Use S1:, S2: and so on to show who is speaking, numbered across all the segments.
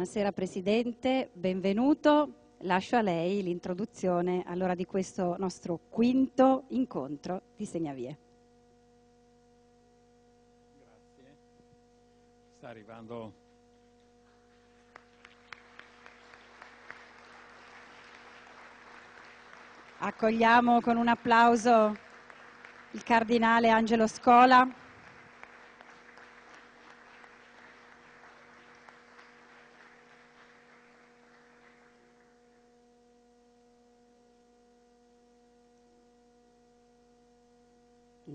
S1: Buonasera Presidente, benvenuto. Lascio a lei l'introduzione allora di questo nostro quinto incontro di Segnavie.
S2: Grazie. Sta arrivando
S1: Accogliamo con un applauso il Cardinale Angelo Scola.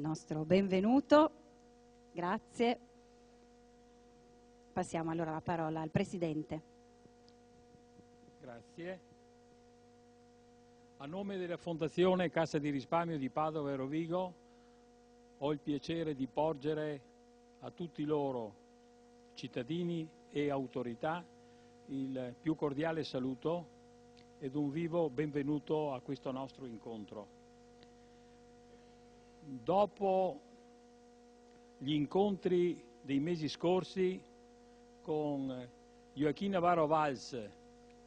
S1: Nostro benvenuto, grazie. Passiamo allora la parola al Presidente.
S2: Grazie. A nome della Fondazione Cassa di Risparmio di Padova e Rovigo ho il piacere di porgere a tutti loro, cittadini e autorità, il più cordiale saluto ed un vivo benvenuto a questo nostro incontro. Dopo gli incontri dei mesi scorsi con Joachim Navarro Valls,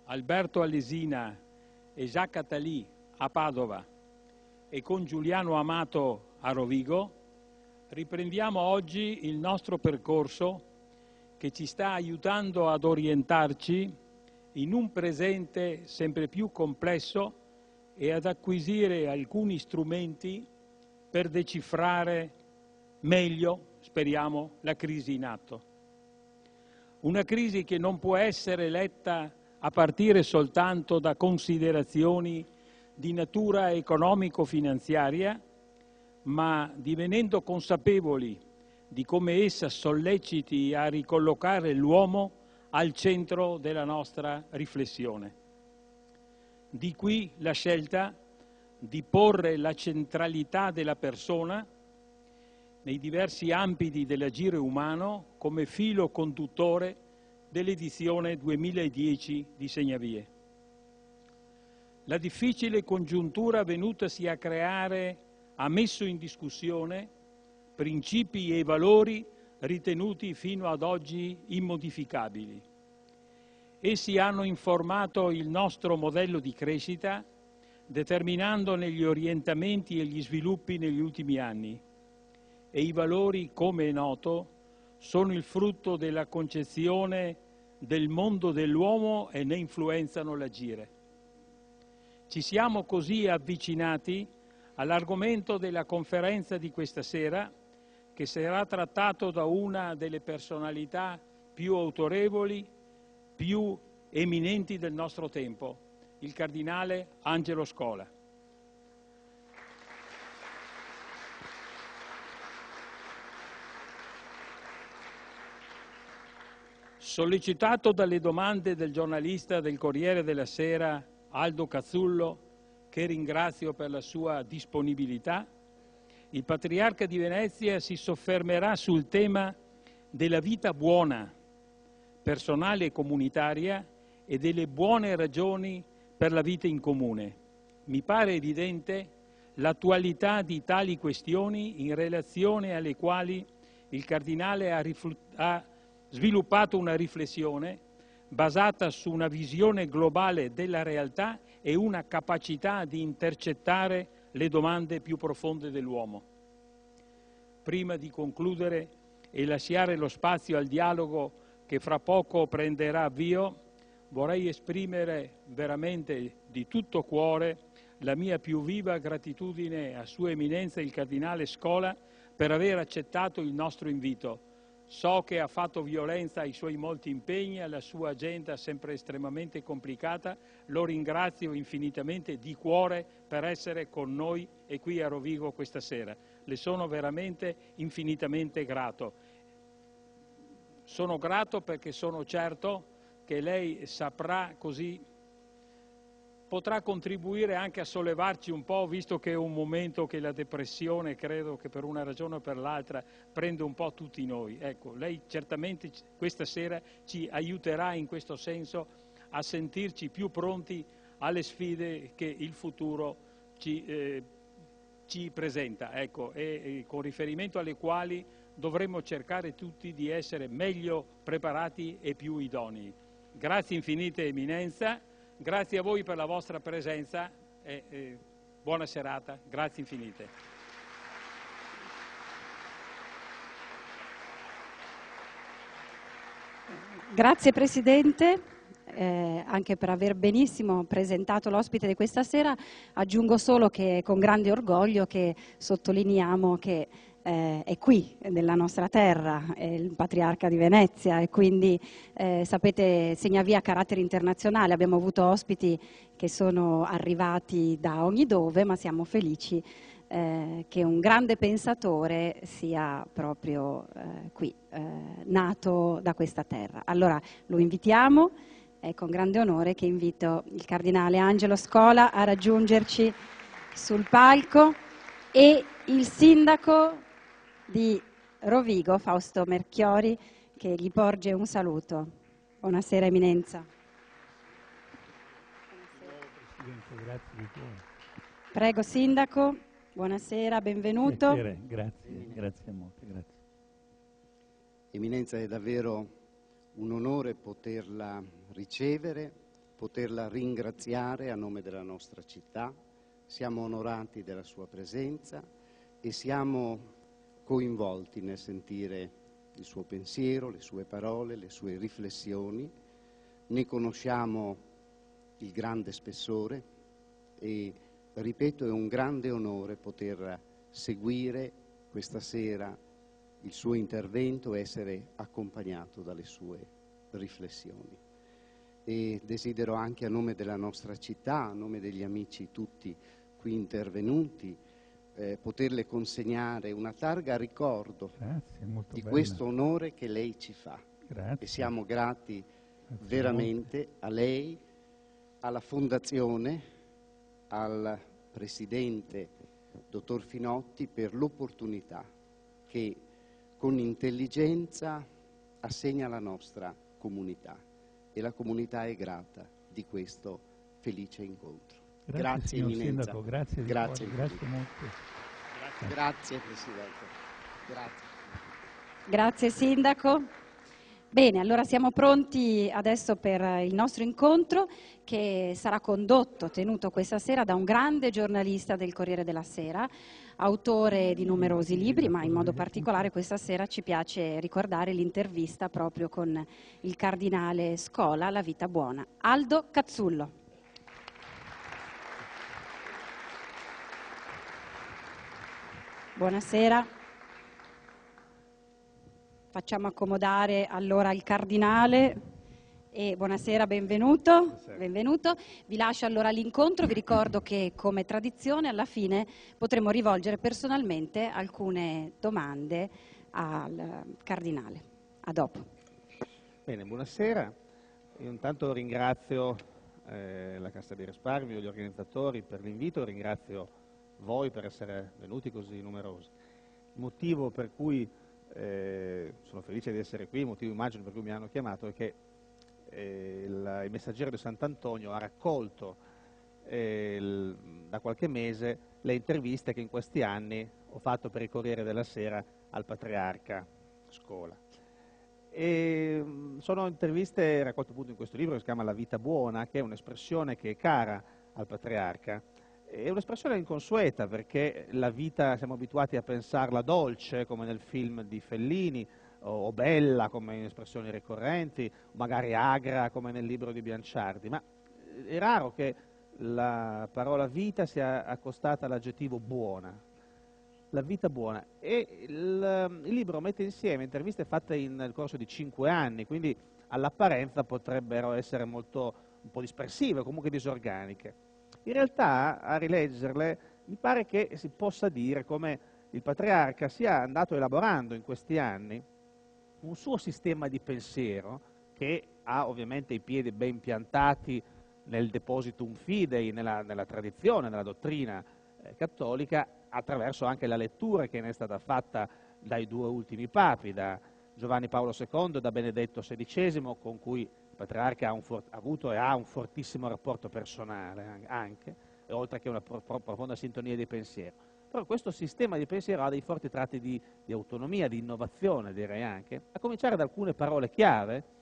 S2: Alberto Alesina e Jacques Attali a Padova e con Giuliano Amato a Rovigo, riprendiamo oggi il nostro percorso che ci sta aiutando ad orientarci in un presente sempre più complesso e ad acquisire alcuni strumenti per decifrare meglio, speriamo, la crisi in atto. Una crisi che non può essere letta a partire soltanto da considerazioni di natura economico-finanziaria, ma divenendo consapevoli di come essa solleciti a ricollocare l'uomo al centro della nostra riflessione. Di qui la scelta di porre la centralità della persona nei diversi ambiti dell'agire umano come filo conduttore dell'edizione 2010 di Segnavie. La difficile congiuntura venutasi a creare ha messo in discussione principi e valori ritenuti fino ad oggi immodificabili. Essi hanno informato il nostro modello di crescita, determinandone gli orientamenti e gli sviluppi negli ultimi anni. E i valori, come è noto, sono il frutto della concezione del mondo dell'uomo e ne influenzano l'agire. Ci siamo così avvicinati all'argomento della conferenza di questa sera, che sarà trattato da una delle personalità più autorevoli, più eminenti del nostro tempo, il cardinale Angelo Scola. Sollecitato dalle domande del giornalista del Corriere della Sera Aldo Cazzullo, che ringrazio per la sua disponibilità, il Patriarca di Venezia si soffermerà sul tema della vita buona, personale e comunitaria, e delle buone ragioni per la vita in comune. Mi pare evidente l'attualità di tali questioni in relazione alle quali il Cardinale ha, sviluppato una riflessione basata su una visione globale della realtà e una capacità di intercettare le domande più profonde dell'uomo. Prima di concludere e lasciare lo spazio al dialogo che fra poco prenderà avvio, vorrei esprimere veramente di tutto cuore la mia più viva gratitudine a Sua Eminenza il Cardinale Scola per aver accettato il nostro invito So che ha fatto violenza ai suoi molti impegni, alla sua agenda sempre estremamente complicata. Lo ringrazio infinitamente di cuore per essere con noi e qui a Rovigo questa sera. Le sono veramente infinitamente grato. Sono grato perché sono certo che lei saprà così potrà contribuire anche a sollevarci un po', visto che è un momento che la depressione, credo che per una ragione o per l'altra, prende un po' tutti noi. Ecco, lei certamente questa sera ci aiuterà in questo senso a sentirci più pronti alle sfide che il futuro ci, eh, ci presenta, ecco, e, e con riferimento alle quali dovremmo cercare tutti di essere meglio preparati e più idonei. Grazie infinite Eminenza, grazie a voi per la vostra presenza e, buona serata, grazie infinite.
S1: Grazie Presidente, eh, anche per aver benissimo presentato l'ospite di questa sera. Aggiungo solo che con grande orgoglio che sottolineiamo che eh, è qui, nella nostra terra, è il Patriarca di Venezia e quindi eh, sapete segna via carattere internazionale, abbiamo avuto ospiti che sono arrivati da ogni dove, ma siamo felici eh, che un grande pensatore sia proprio eh, qui, eh, nato da questa terra. Allora lo invitiamo, è con grande onore che invito il Cardinale Angelo Scola a raggiungerci sul palco e il Sindaco di Rovigo, Fausto Merchiori, che gli porge un saluto. Buonasera Eminenza. Prego Sindaco, buonasera, benvenuto.
S3: Piacere, grazie, grazie molto. Grazie.
S4: Eminenza è davvero un onore poterla ricevere, poterla ringraziare a nome della nostra città. Siamo onorati della sua presenza e siamo coinvolti nel sentire il suo pensiero, le sue parole, le sue riflessioni, ne conosciamo il grande spessore e, ripeto, è un grande onore poter seguire questa sera il suo intervento e essere accompagnato dalle sue riflessioni. E desidero anche a nome della nostra città, a nome degli amici tutti qui intervenuti, eh, poterle consegnare una targa a ricordo
S3: Grazie,
S4: di
S3: bella.
S4: questo onore che lei ci fa.
S3: Grazie.
S4: E siamo grati
S3: Grazie
S4: veramente
S3: molte.
S4: a lei, alla Fondazione, al Presidente Dottor Finotti per l'opportunità che con intelligenza assegna alla nostra comunità e la comunità è grata di questo felice incontro.
S3: Grazie,
S4: Grazie,
S3: signor
S4: Eminenza.
S3: Sindaco, grazie,
S4: Grazie,
S3: cuore, grazie molto.
S4: Grazie Presidente. Grazie.
S1: Grazie Sindaco. Bene, allora siamo pronti adesso per il nostro incontro che sarà condotto, tenuto questa sera da un grande giornalista del Corriere della Sera, autore di numerosi libri, ma in modo particolare questa sera ci piace ricordare l'intervista proprio con il cardinale Scola, La vita buona. Aldo Cazzullo. Buonasera. Facciamo accomodare allora il cardinale e buonasera, benvenuto.
S5: Buonasera.
S1: benvenuto. Vi lascio allora l'incontro, vi ricordo che come tradizione alla fine potremo rivolgere personalmente alcune domande al cardinale. A dopo.
S5: Bene, buonasera. Io intanto ringrazio eh, la Cassa di Risparmio, gli organizzatori per l'invito, ringrazio voi per essere venuti così numerosi. Il motivo per cui eh, sono felice di essere qui, il motivo immagino per cui mi hanno chiamato è che eh, il, il Messaggero di Sant'Antonio ha raccolto eh, il, da qualche mese le interviste che in questi anni ho fatto per il Corriere della Sera al Patriarca Scola. E, mh, sono interviste raccolte appunto in questo libro che si chiama La vita buona, che è un'espressione che è cara al Patriarca è un'espressione inconsueta perché la vita siamo abituati a pensarla dolce, come nel film di Fellini, o, bella, come in espressioni ricorrenti, magari agra, come nel libro di Bianciardi, ma è raro che la parola vita sia accostata all'aggettivo buona. La vita buona. E il, il libro mette insieme interviste fatte in, nel corso di cinque anni, quindi all'apparenza potrebbero essere molto un po' dispersive, comunque disorganiche. In realtà, a rileggerle, mi pare che si possa dire come il patriarca sia andato elaborando in questi anni un suo sistema di pensiero che ha ovviamente i piedi ben piantati nel depositum fidei, nella, nella tradizione, nella dottrina eh, cattolica, attraverso anche la lettura che ne è stata fatta dai due ultimi papi, da Giovanni Paolo II e da Benedetto XVI, con cui patriarca ha, ha, avuto e ha un fortissimo rapporto personale anche, oltre che una pro, profonda sintonia di pensiero. Però questo sistema di pensiero ha dei forti tratti di, di autonomia, di innovazione direi anche, a cominciare da alcune parole chiave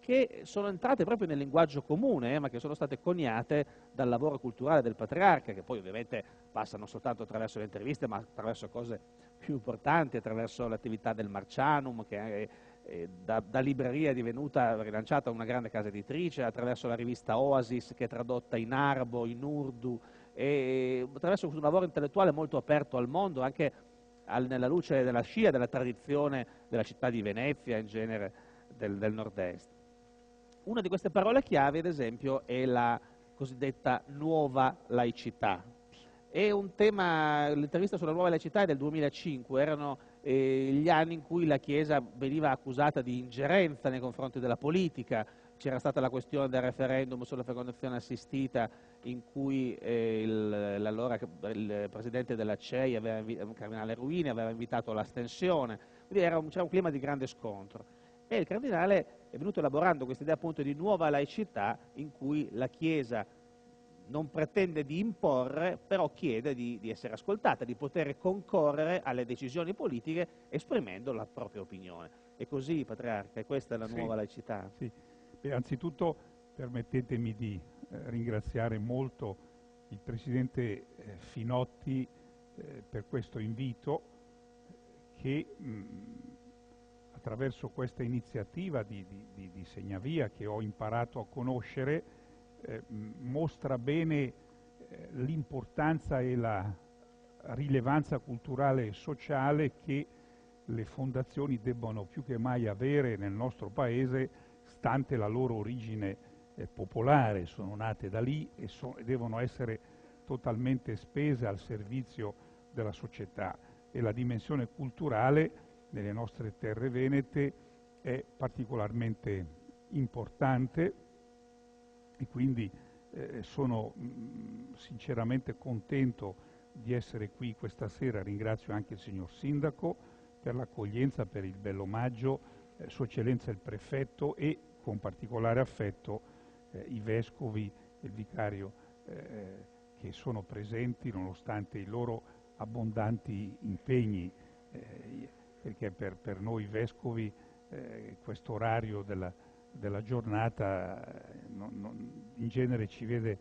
S5: che sono entrate proprio nel linguaggio comune, eh, ma che sono state coniate dal lavoro culturale del patriarca, che poi ovviamente passa non soltanto attraverso le interviste, ma attraverso cose più importanti, attraverso l'attività del Marcianum, che è, è, da, da, libreria è divenuta, rilanciata una grande casa editrice, attraverso la rivista Oasis, che è tradotta in arabo, in urdu, e attraverso un lavoro intellettuale molto aperto al mondo, anche al, nella luce della scia, della tradizione della città di Venezia, in genere del, del nord-est. Una di queste parole chiave, ad esempio, è la cosiddetta nuova laicità. È un tema, l'intervista sulla nuova laicità è del 2005, erano eh, gli anni in cui la Chiesa veniva accusata di ingerenza nei confronti della politica, c'era stata la questione del referendum sulla fecondazione assistita in cui eh, l'allora il presidente della CEI, aveva, il cardinale Ruini, aveva invitato all'astensione, quindi c'era un, un clima di grande scontro. E il cardinale è venuto elaborando questa idea appunto di nuova laicità in cui la Chiesa non pretende di imporre, però chiede di, di, essere ascoltata, di poter concorrere alle decisioni politiche esprimendo la propria opinione. E così, Patriarca, e questa è la
S3: sì,
S5: nuova laicità.
S3: Sì. Beh, anzitutto permettetemi di eh, ringraziare molto il Presidente eh, Finotti eh, per questo invito che mh, attraverso questa iniziativa di, di, di, Segnavia che ho imparato a conoscere eh, mostra bene eh, l'importanza e la rilevanza culturale e sociale che le fondazioni debbono più che mai avere nel nostro Paese, stante la loro origine eh, popolare, sono nate da lì e, so, e devono essere totalmente spese al servizio della società. E la dimensione culturale nelle nostre terre venete è particolarmente importante e quindi eh, sono mh, mm, sinceramente contento di essere qui questa sera, ringrazio anche il signor Sindaco per l'accoglienza, per il bell'omaggio, eh, Sua Eccellenza il Prefetto e con particolare affetto eh, i Vescovi e il Vicario eh, che sono presenti nonostante i loro abbondanti impegni. Eh, perché per, per noi vescovi eh, questo orario della, della giornata eh, non, non, in genere ci vede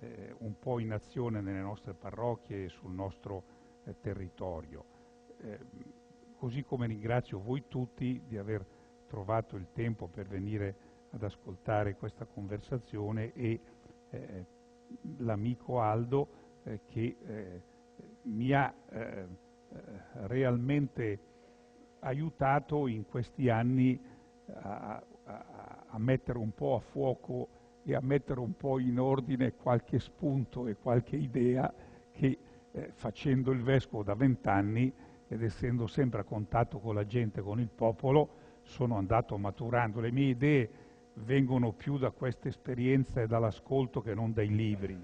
S3: eh, un po' in azione nelle nostre parrocchie e sul nostro eh, territorio. Eh, così come ringrazio voi tutti di aver trovato il tempo per venire ad ascoltare questa conversazione e eh, l'amico Aldo che mi ha realmente aiutato in questi anni a, a, a, mettere un po' a fuoco e a mettere un po' in ordine qualche spunto e qualche idea che eh, facendo il vescovo da vent'anni ed essendo sempre a contatto con la gente, con il popolo, sono andato maturando. Le mie idee vengono più da questa esperienza e dall'ascolto che non dai libri,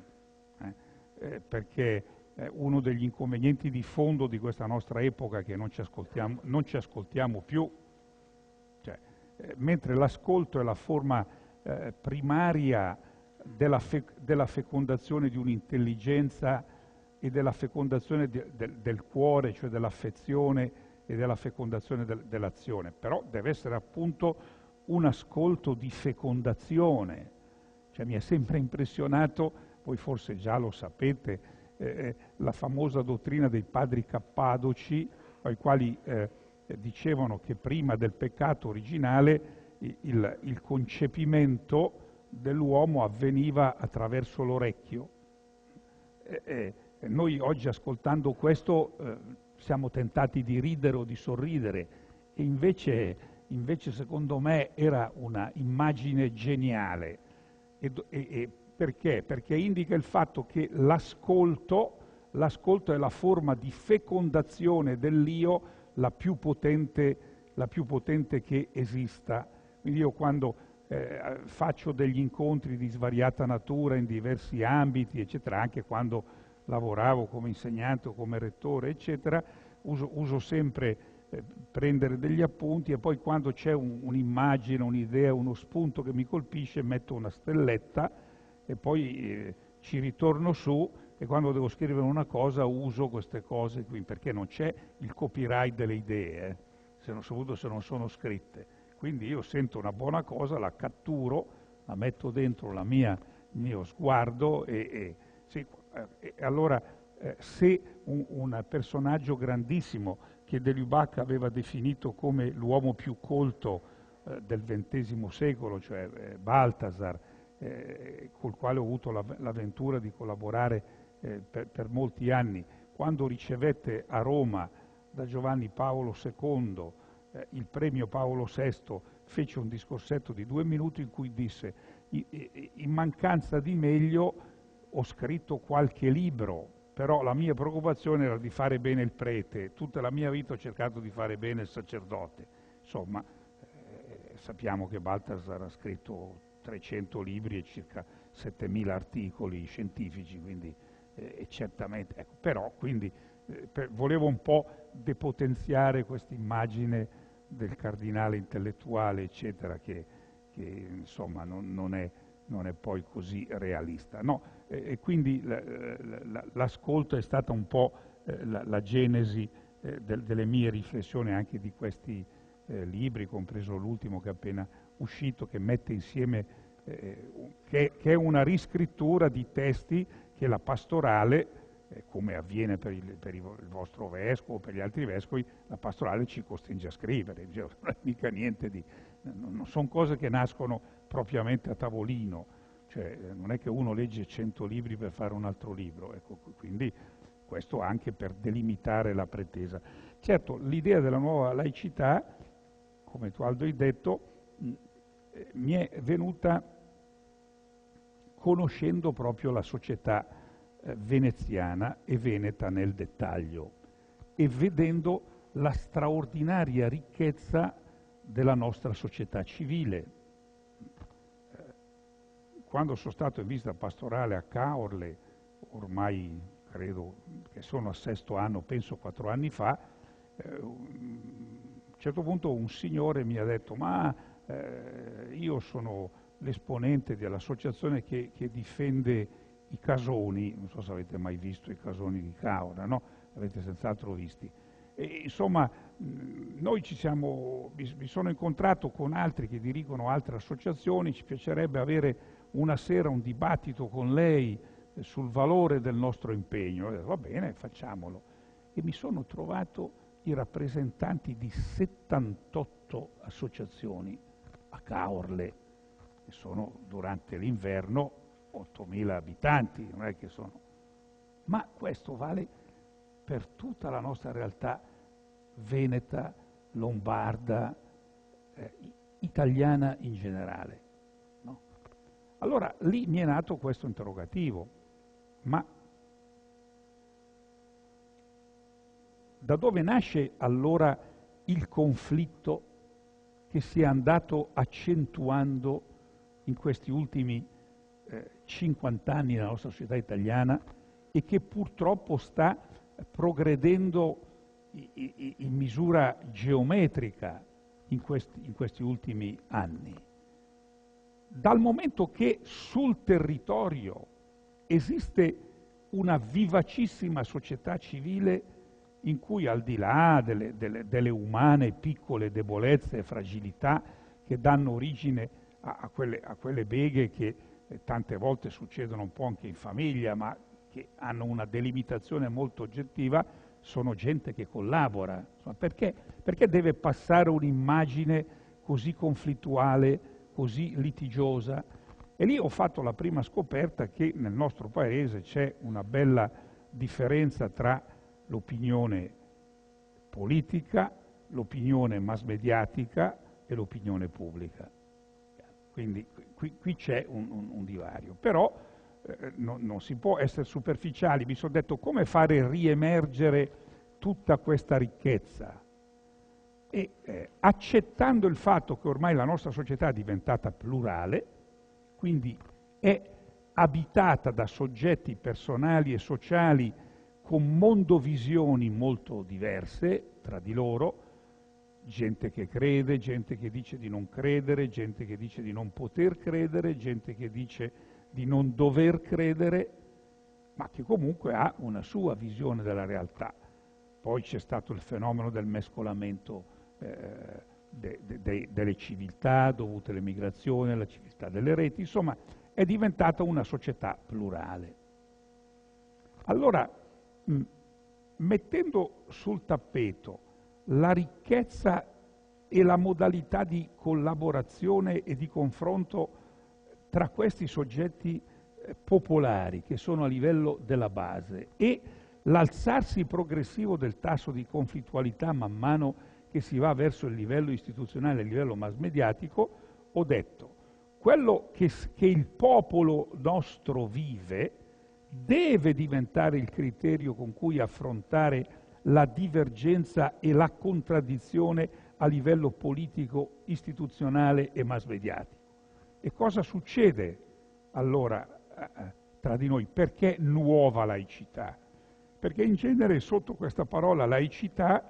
S3: eh? Eh, perché eh, uno degli inconvenienti di fondo di questa nostra epoca è che non ci ascoltiamo, non ci ascoltiamo più, mentre l'ascolto è la forma eh, primaria della, fe- della, fecondazione di un'intelligenza e della fecondazione de- de- del cuore, cioè dell'affezione e della fecondazione de- dell'azione, però deve essere appunto un ascolto di fecondazione. Cioè, mi è sempre impressionato, voi forse già lo sapete, eh, eh, la famosa dottrina dei padri cappadoci, ai quali eh, dicevano che prima del peccato originale il, il concepimento dell'uomo avveniva attraverso l'orecchio. Noi oggi ascoltando questo eh, siamo tentati di ridere o di sorridere e invece, invece secondo me era una immagine geniale e, e perché? Perché indica il fatto che l'ascolto, l'ascolto è la forma di fecondazione dell'io la più potente, la più potente che esista. Quindi io quando eh, faccio degli incontri di svariata natura in diversi ambiti, eccetera, anche quando lavoravo come insegnante o come rettore, eccetera, uso, uso sempre eh, prendere degli appunti e poi quando c'è un, un'immagine, un'idea, uno spunto che mi colpisce, metto una stelletta e poi eh, ci ritorno su e quando devo scrivere una cosa uso queste cose qui, perché non c'è il copyright delle idee, eh, se, non, soprattutto se non sono scritte. quindi io sento una buona cosa, la catturo, la metto dentro mia, il mio sguardo e, e, sì, e allora eh, se un, un, personaggio grandissimo che De Lubac aveva definito come l'uomo più colto eh, del XX secolo, cioè eh, Baltasar, eh, col quale ho avuto la, l'avventura di collaborare eh, per, per molti anni, quando ricevette a Roma da Giovanni Paolo II eh, il premio Paolo VI, fece un discorsetto di due minuti in cui disse in mancanza di meglio ho scritto qualche libro, però la mia preoccupazione era di fare bene il prete, tutta la mia vita ho cercato di fare bene il sacerdote. Insomma, eh, sappiamo che Baltasar ha scritto 300 libri e circa 7.000 articoli scientifici, quindi eh, certamente, ecco, però quindi eh, per, volevo un po' depotenziare questa immagine del cardinale intellettuale, eccetera, che, che insomma non, non, è, non, è, poi così realista. No, e, e quindi l'ascolto è stata un po' eh, la, la, genesi eh, del, delle mie riflessioni anche di questi eh, libri, compreso l'ultimo che è appena uscito, che mette insieme, eh, che, che è una riscrittura di testi che la pastorale eh, come avviene per il, per il, vostro vescovo per gli altri vescovi, la pastorale ci costringe a scrivere, non è mica niente di... non sono cose che nascono propriamente a tavolino, cioè eh, non è che uno legge 100 libri per fare un altro libro, ecco, quindi questo anche per delimitare la pretesa. Certo, l'idea della nuova laicità, come tu Aldo hai detto, eh, mi è venuta conoscendo proprio la società eh, veneziana e veneta nel dettaglio e vedendo la straordinaria ricchezza della nostra società civile. Eh, quando sono stato in visita pastorale a Caorle, ormai credo che sono a sesto anno, penso quattro anni fa, eh, a un certo punto un signore mi ha detto ma eh, io sono l'esponente dell'associazione che, che difende i casoni, non so se avete mai visto i casoni di Caora, no? Avete senz'altro visti. E, insomma, noi ci siamo, mi sono incontrato con altri che dirigono altre associazioni, ci piacerebbe avere una sera un dibattito con lei eh, sul valore del nostro impegno. Detto, va bene, facciamolo. E mi sono trovato i rappresentanti di 78 associazioni a Caorle, sono durante l'inverno 8.000 abitanti, non è che sono... Ma questo vale per tutta la nostra realtà veneta, lombarda, eh, italiana in generale. No? Allora lì mi è nato questo interrogativo, ma da dove nasce allora il conflitto che si è andato accentuando in questi ultimi 50 anni nella nostra società italiana e che purtroppo sta progredendo in misura geometrica in questi, in questi ultimi anni. Dal momento che sul territorio esiste una vivacissima società civile in cui al di là delle, delle, delle umane piccole debolezze e fragilità che danno origine a, a, quelle, a quelle beghe che tante volte succedono un po' anche in famiglia, ma che hanno una delimitazione molto oggettiva, sono gente che collabora. Insomma, perché? perché deve passare un'immagine così conflittuale, così litigiosa? E lì ho fatto la prima scoperta che nel nostro paese c'è una bella differenza tra l'opinione politica, l'opinione mass mediatica e l'opinione pubblica. Quindi qui, qui c'è un, un, un, divario. Però eh, no, non si può essere superficiali, mi sono detto come fare riemergere tutta questa ricchezza. E eh, accettando il fatto che ormai la nostra società è diventata plurale, quindi è abitata da soggetti personali e sociali con mondovisioni molto diverse tra di loro, gente che crede, gente che dice di non credere, gente che dice di non poter credere, gente che dice di non dover credere, ma che comunque ha una sua visione della realtà. Poi c'è stato il fenomeno del mescolamento eh, de, de, delle civiltà dovute all'emigrazione, alla civiltà delle reti, insomma è diventata una società plurale. Allora, mh, mettendo sul tappeto la ricchezza e la modalità di collaborazione e di confronto tra questi soggetti eh, popolari che sono a livello della base e l'alzarsi progressivo del tasso di conflittualità man mano che si va verso il livello istituzionale il livello mass mediatico, ho detto, quello che, che il popolo nostro vive deve diventare il criterio con cui affrontare la divergenza e la contraddizione a livello politico, istituzionale e mass mediatico. E cosa succede allora eh, eh, tra di noi? Perché nuova laicità? Perché in genere sotto questa parola laicità,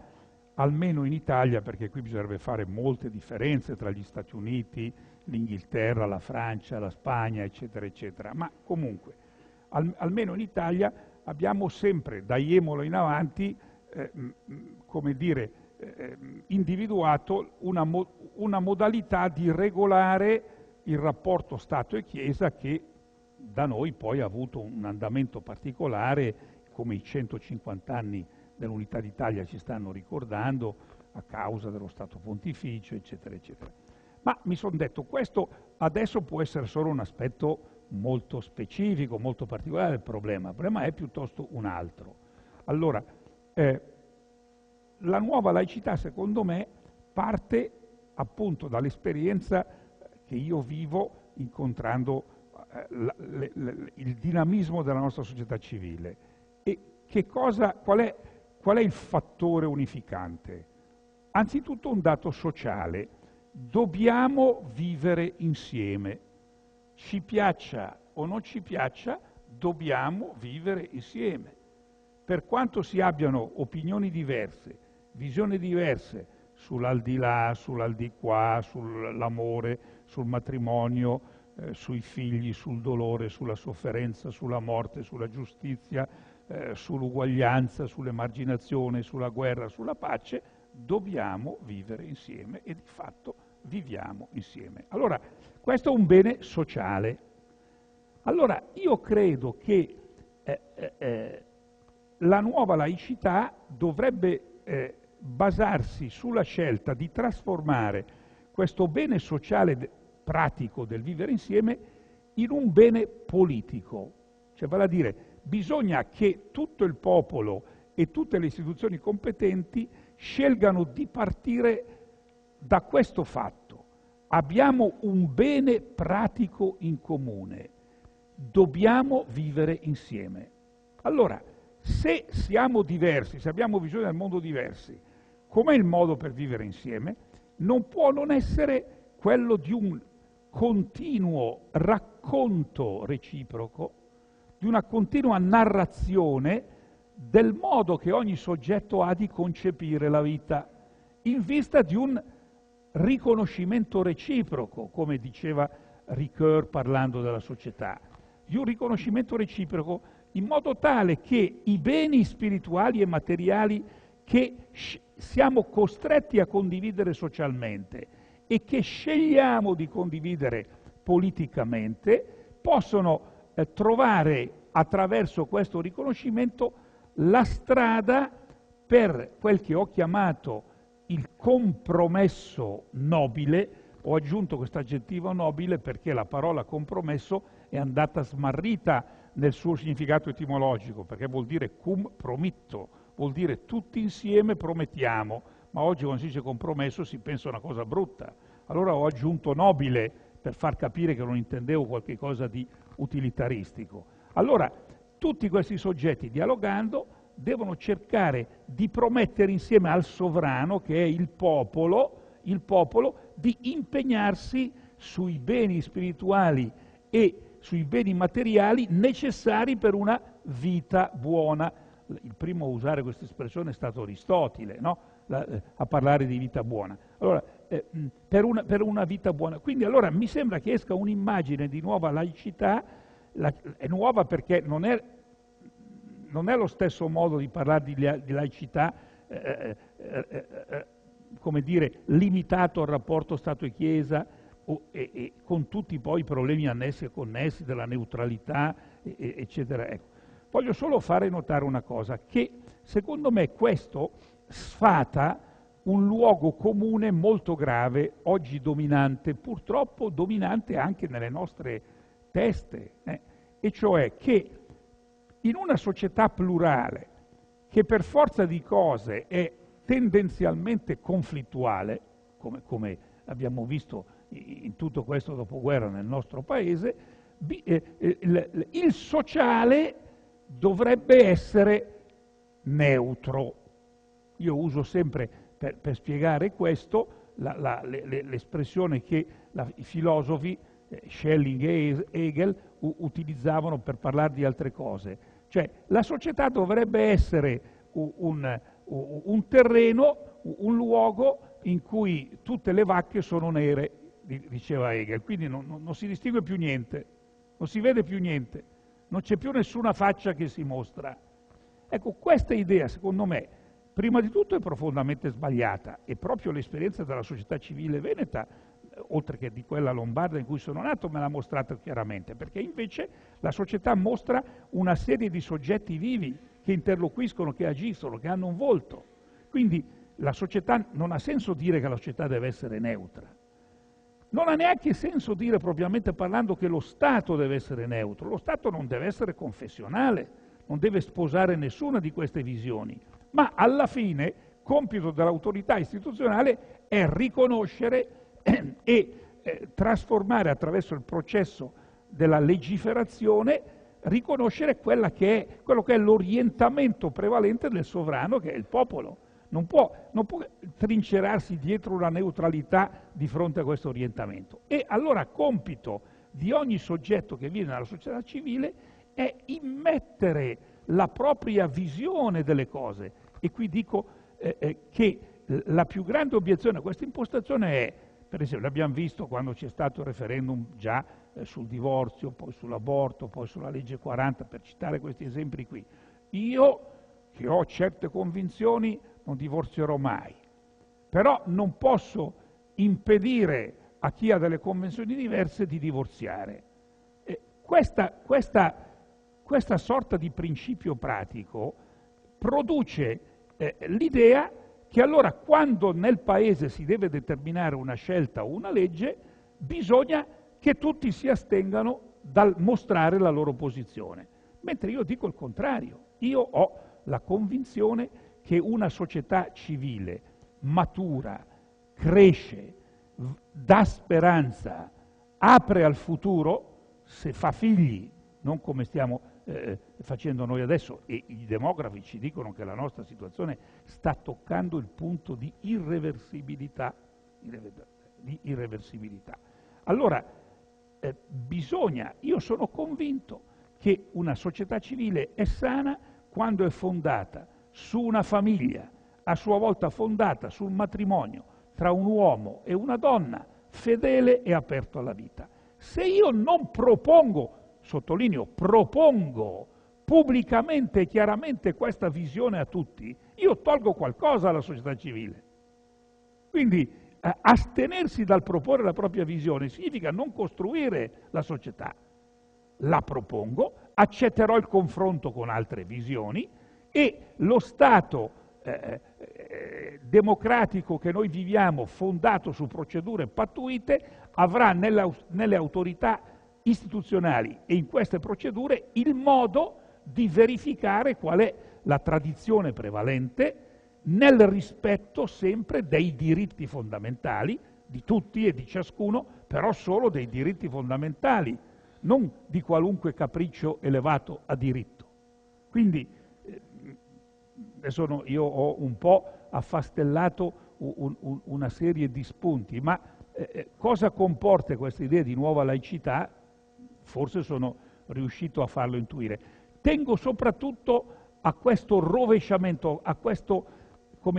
S3: almeno in Italia, perché qui bisognerebbe fare molte differenze tra gli Stati Uniti, l'Inghilterra, la Francia, la Spagna, eccetera, eccetera, ma comunque, al, almeno in Italia abbiamo sempre, da Iemolo in avanti, come dire, eh, individuato una, mo una modalità di regolare il rapporto Stato e Chiesa che da noi poi ha avuto un andamento particolare, come i 150 anni dell'Unità d'Italia ci stanno ricordando, a causa dello Stato Pontificio, eccetera, eccetera. Ma mi sono detto, questo adesso può essere solo un aspetto molto specifico, molto particolare del problema, il problema è piuttosto un altro. Allora, eh, la nuova laicità, secondo me, parte appunto dall'esperienza che io vivo incontrando eh, la, le, le, il dinamismo della nostra società civile. E cosa, qual, è, qual è il fattore unificante? Anzitutto un dato sociale. Dobbiamo vivere insieme. Ci piaccia o non ci piaccia, dobbiamo vivere insieme. Per quanto si abbiano opinioni diverse, visioni diverse sull'aldilà, sull'aldilà, sull'amore, sul matrimonio, eh, sui figli, sul dolore, sulla sofferenza, sulla morte, sulla giustizia, eh, sull'uguaglianza, sull'emarginazione, sulla guerra, sulla pace, dobbiamo vivere insieme e di fatto viviamo insieme. Allora, questo è un bene sociale. Allora, io credo che eh, eh, eh la nuova laicità dovrebbe eh, basarsi sulla scelta di trasformare questo bene sociale pratico del vivere insieme in un bene politico. Cioè, vale a dire, bisogna che tutto il popolo e tutte le istituzioni competenti scelgano di partire da questo fatto. Abbiamo un bene pratico in comune, dobbiamo vivere insieme. Allora, se siamo diversi, se abbiamo visioni del mondo diversi, com'è il modo per vivere insieme? Non può non essere quello di un continuo racconto reciproco, di una continua narrazione del modo che ogni soggetto ha di concepire la vita, in vista di un riconoscimento reciproco, come diceva Ricoeur parlando della società, di un riconoscimento reciproco in modo tale che i beni spirituali e materiali che siamo costretti a condividere socialmente e che scegliamo di condividere politicamente possono eh, trovare attraverso questo riconoscimento la strada per quel che ho chiamato il compromesso nobile, ho aggiunto questo aggettivo nobile perché la parola compromesso è andata smarrita nel suo significato etimologico, perché vuol dire cum promitto, vuol dire tutti insieme promettiamo, ma oggi quando si dice compromesso si pensa a una cosa brutta. Allora ho aggiunto nobile per far capire che non intendevo qualcosa di utilitaristico. Allora, tutti questi soggetti dialogando devono cercare di promettere insieme al sovrano, che è il popolo, il popolo di impegnarsi sui beni spirituali e sui beni materiali necessari per una vita buona. Il primo a usare questa espressione è stato Aristotele, no? La, eh, a parlare di vita buona. Allora, eh, per, una, per, una, vita buona. Quindi allora mi sembra che esca un'immagine di nuova laicità, la, è nuova perché non è, non è, lo stesso modo di parlare di, di laicità eh, eh, eh, come dire, limitato al rapporto Stato e Chiesa o, e, e, con tutti poi i problemi annessi e connessi della neutralità, e, eccetera. Ecco. Voglio solo fare notare una cosa, che secondo me questo sfata un luogo comune molto grave, oggi dominante, purtroppo dominante anche nelle nostre teste, eh? e cioè che in una società plurale, che per forza di cose è tendenzialmente conflittuale, come, come abbiamo visto in tutto questo dopoguerra nel nostro paese, eh, eh, il sociale dovrebbe essere neutro. Io uso sempre per, per spiegare questo l'espressione che la, i filosofi eh, Schelling e Hegel utilizzavano per parlare di altre cose. Cioè la società dovrebbe essere un, un terreno, un luogo in cui tutte le vacche sono nere, diceva Hegel, quindi non, non, non si distingue più niente, non si vede più niente, non c'è più nessuna faccia che si mostra. Ecco, questa idea, secondo me, prima di tutto è profondamente sbagliata e proprio l'esperienza della società civile veneta, oltre che di quella lombarda in cui sono nato, me l'ha mostrato chiaramente, perché invece la società mostra una serie di soggetti vivi che interloquiscono, che agiscono, che hanno un volto. Quindi la società, non ha senso dire che la società deve essere neutra. Non ha neanche senso dire, propriamente parlando, che lo Stato deve essere neutro. Lo Stato non deve essere confessionale, non deve sposare nessuna di queste visioni, ma alla fine compito dell'autorità istituzionale è riconoscere e eh, trasformare attraverso il processo della legiferazione, riconoscere che è, quello che è l'orientamento prevalente del sovrano, che è il popolo non può, non può trincerarsi dietro una neutralità di fronte a questo orientamento. E allora compito di ogni soggetto che viene dalla società civile è immettere la propria visione delle cose. E qui dico eh, eh, che la più grande obiezione a questa impostazione è, per esempio, l'abbiamo visto quando c'è stato il referendum già eh, sul divorzio, poi sull'aborto, poi sulla legge 40, per citare questi esempi qui. Io, che ho certe convinzioni, non divorzierò mai, però non posso impedire a chi ha delle convenzioni diverse di divorziare. Questa, questa, questa sorta di principio pratico produce eh, l'idea che allora quando nel Paese si deve determinare una scelta o una legge, bisogna che tutti si astengano dal mostrare la loro posizione. Mentre io dico il contrario, io ho la convinzione che una società civile matura, cresce, dà speranza, apre al futuro, se fa figli, non come stiamo eh, facendo noi adesso, e i demografi ci dicono che la nostra situazione sta toccando il punto di irreversibilità. Di irreversibilità. Allora, eh, bisogna, io sono convinto che una società civile è sana quando è fondata su una famiglia, a sua volta fondata sul matrimonio tra un uomo e una donna, fedele e aperto alla vita. Se io non propongo, sottolineo, propongo pubblicamente e chiaramente questa visione a tutti, io tolgo qualcosa alla società civile. Quindi eh, astenersi dal proporre la propria visione significa non costruire la società. La propongo, accetterò il confronto con altre visioni, e lo Stato eh, eh, democratico che noi viviamo, fondato su procedure pattuite, avrà nelle autorità istituzionali e in queste procedure il modo di verificare qual è la tradizione prevalente nel rispetto sempre dei diritti fondamentali di tutti e di ciascuno, però solo dei diritti fondamentali, non di qualunque capriccio elevato a diritto. Quindi adesso io ho un po' affastellato un, un, una serie di spunti, ma eh, eh, cosa comporta questa idea di nuova laicità? Forse sono riuscito a farlo intuire. Tengo soprattutto a questo rovesciamento, a, questo,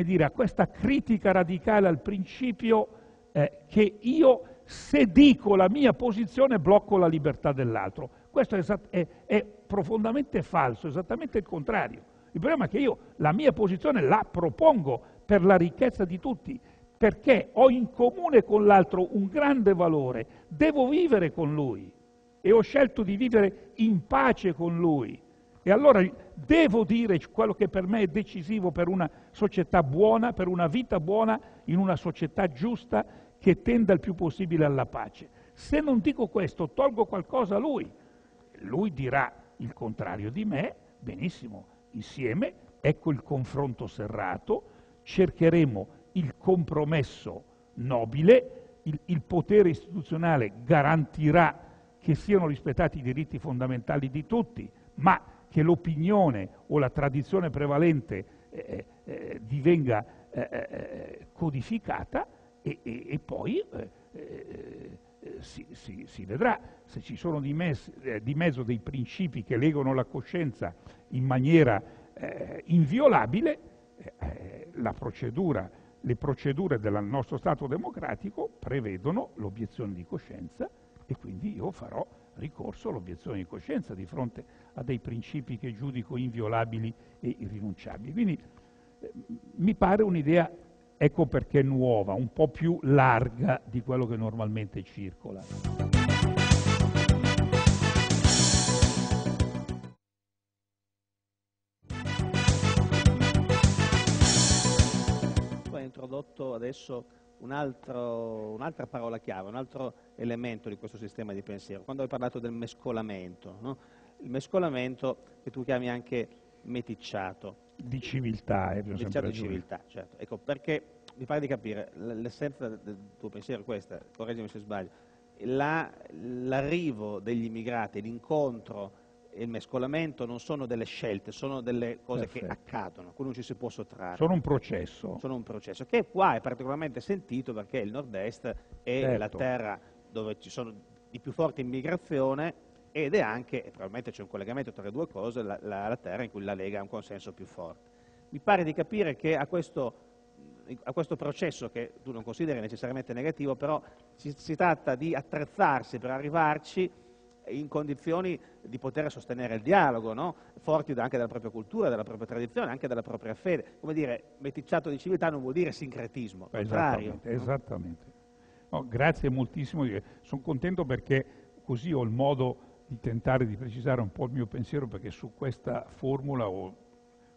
S3: dire, a questa critica radicale al principio eh, che io se dico la mia posizione blocco la libertà dell'altro. Questo è, è, è profondamente falso, esattamente il contrario. Il problema è che io la mia posizione la propongo per la ricchezza di tutti, perché ho in comune con l'altro un grande valore, devo vivere con lui e ho scelto di vivere in pace con lui. E allora devo dire quello che per me è decisivo per una società buona, per una vita buona, in una società giusta che tenda il più possibile alla pace. Se non dico questo, tolgo qualcosa a lui. Lui dirà il contrario di me, benissimo, insieme, ecco il confronto serrato, cercheremo il compromesso nobile, il, il potere istituzionale garantirà che siano rispettati i diritti fondamentali di tutti, ma che l'opinione o la tradizione prevalente eh, eh, divenga eh, eh codificata e, e, e poi eh, eh, si, si, si, vedrà se ci sono di, mes, di, mezzo dei principi che legano la coscienza in maniera inviolabile, procedura, le procedure del nostro Stato democratico prevedono l'obiezione di coscienza e quindi io farò ricorso all'obiezione di coscienza di fronte a dei principi che giudico inviolabili e irrinunciabili. Quindi eh, mi pare un'idea, ecco perché nuova, un po' più larga di quello che normalmente circola.
S5: Tu hai introdotto adesso un un'altra parola chiave, un altro elemento di questo sistema di pensiero, quando hai parlato del mescolamento, no? il mescolamento che tu chiami anche meticciato.
S3: Di civiltà,
S5: eh, Meticciato di civiltà, certo. Ecco, perché mi pare di capire, l'essenza del tuo pensiero è questa, correggimi se sbaglio, l'arrivo degli immigrati, l'incontro il mescolamento non sono delle scelte, sono delle cose Perfetto. che accadono, a cui non ci si può sottrarre.
S3: Sono un processo.
S5: Sono un processo, che qua è particolarmente sentito perché il nord-est è certo. la terra dove ci sono di più forte immigrazione ed è anche, e probabilmente c'è un collegamento tra le due cose, la, la, la, terra in cui la Lega ha un consenso più forte. Mi pare di capire che a questo, a questo processo, che tu non consideri necessariamente negativo, però si, si tratta di attrezzarsi per arrivarci in condizioni di poter sostenere il dialogo, no? forti anche della propria cultura, della propria tradizione, anche della propria fede. Come dire, meticciato di civiltà non vuol dire sincretismo,
S3: contrario. Esattamente,
S5: no?
S3: esattamente. No, grazie moltissimo, sono contento perché così ho il modo di tentare di precisare un po' il mio pensiero perché su questa formula ho,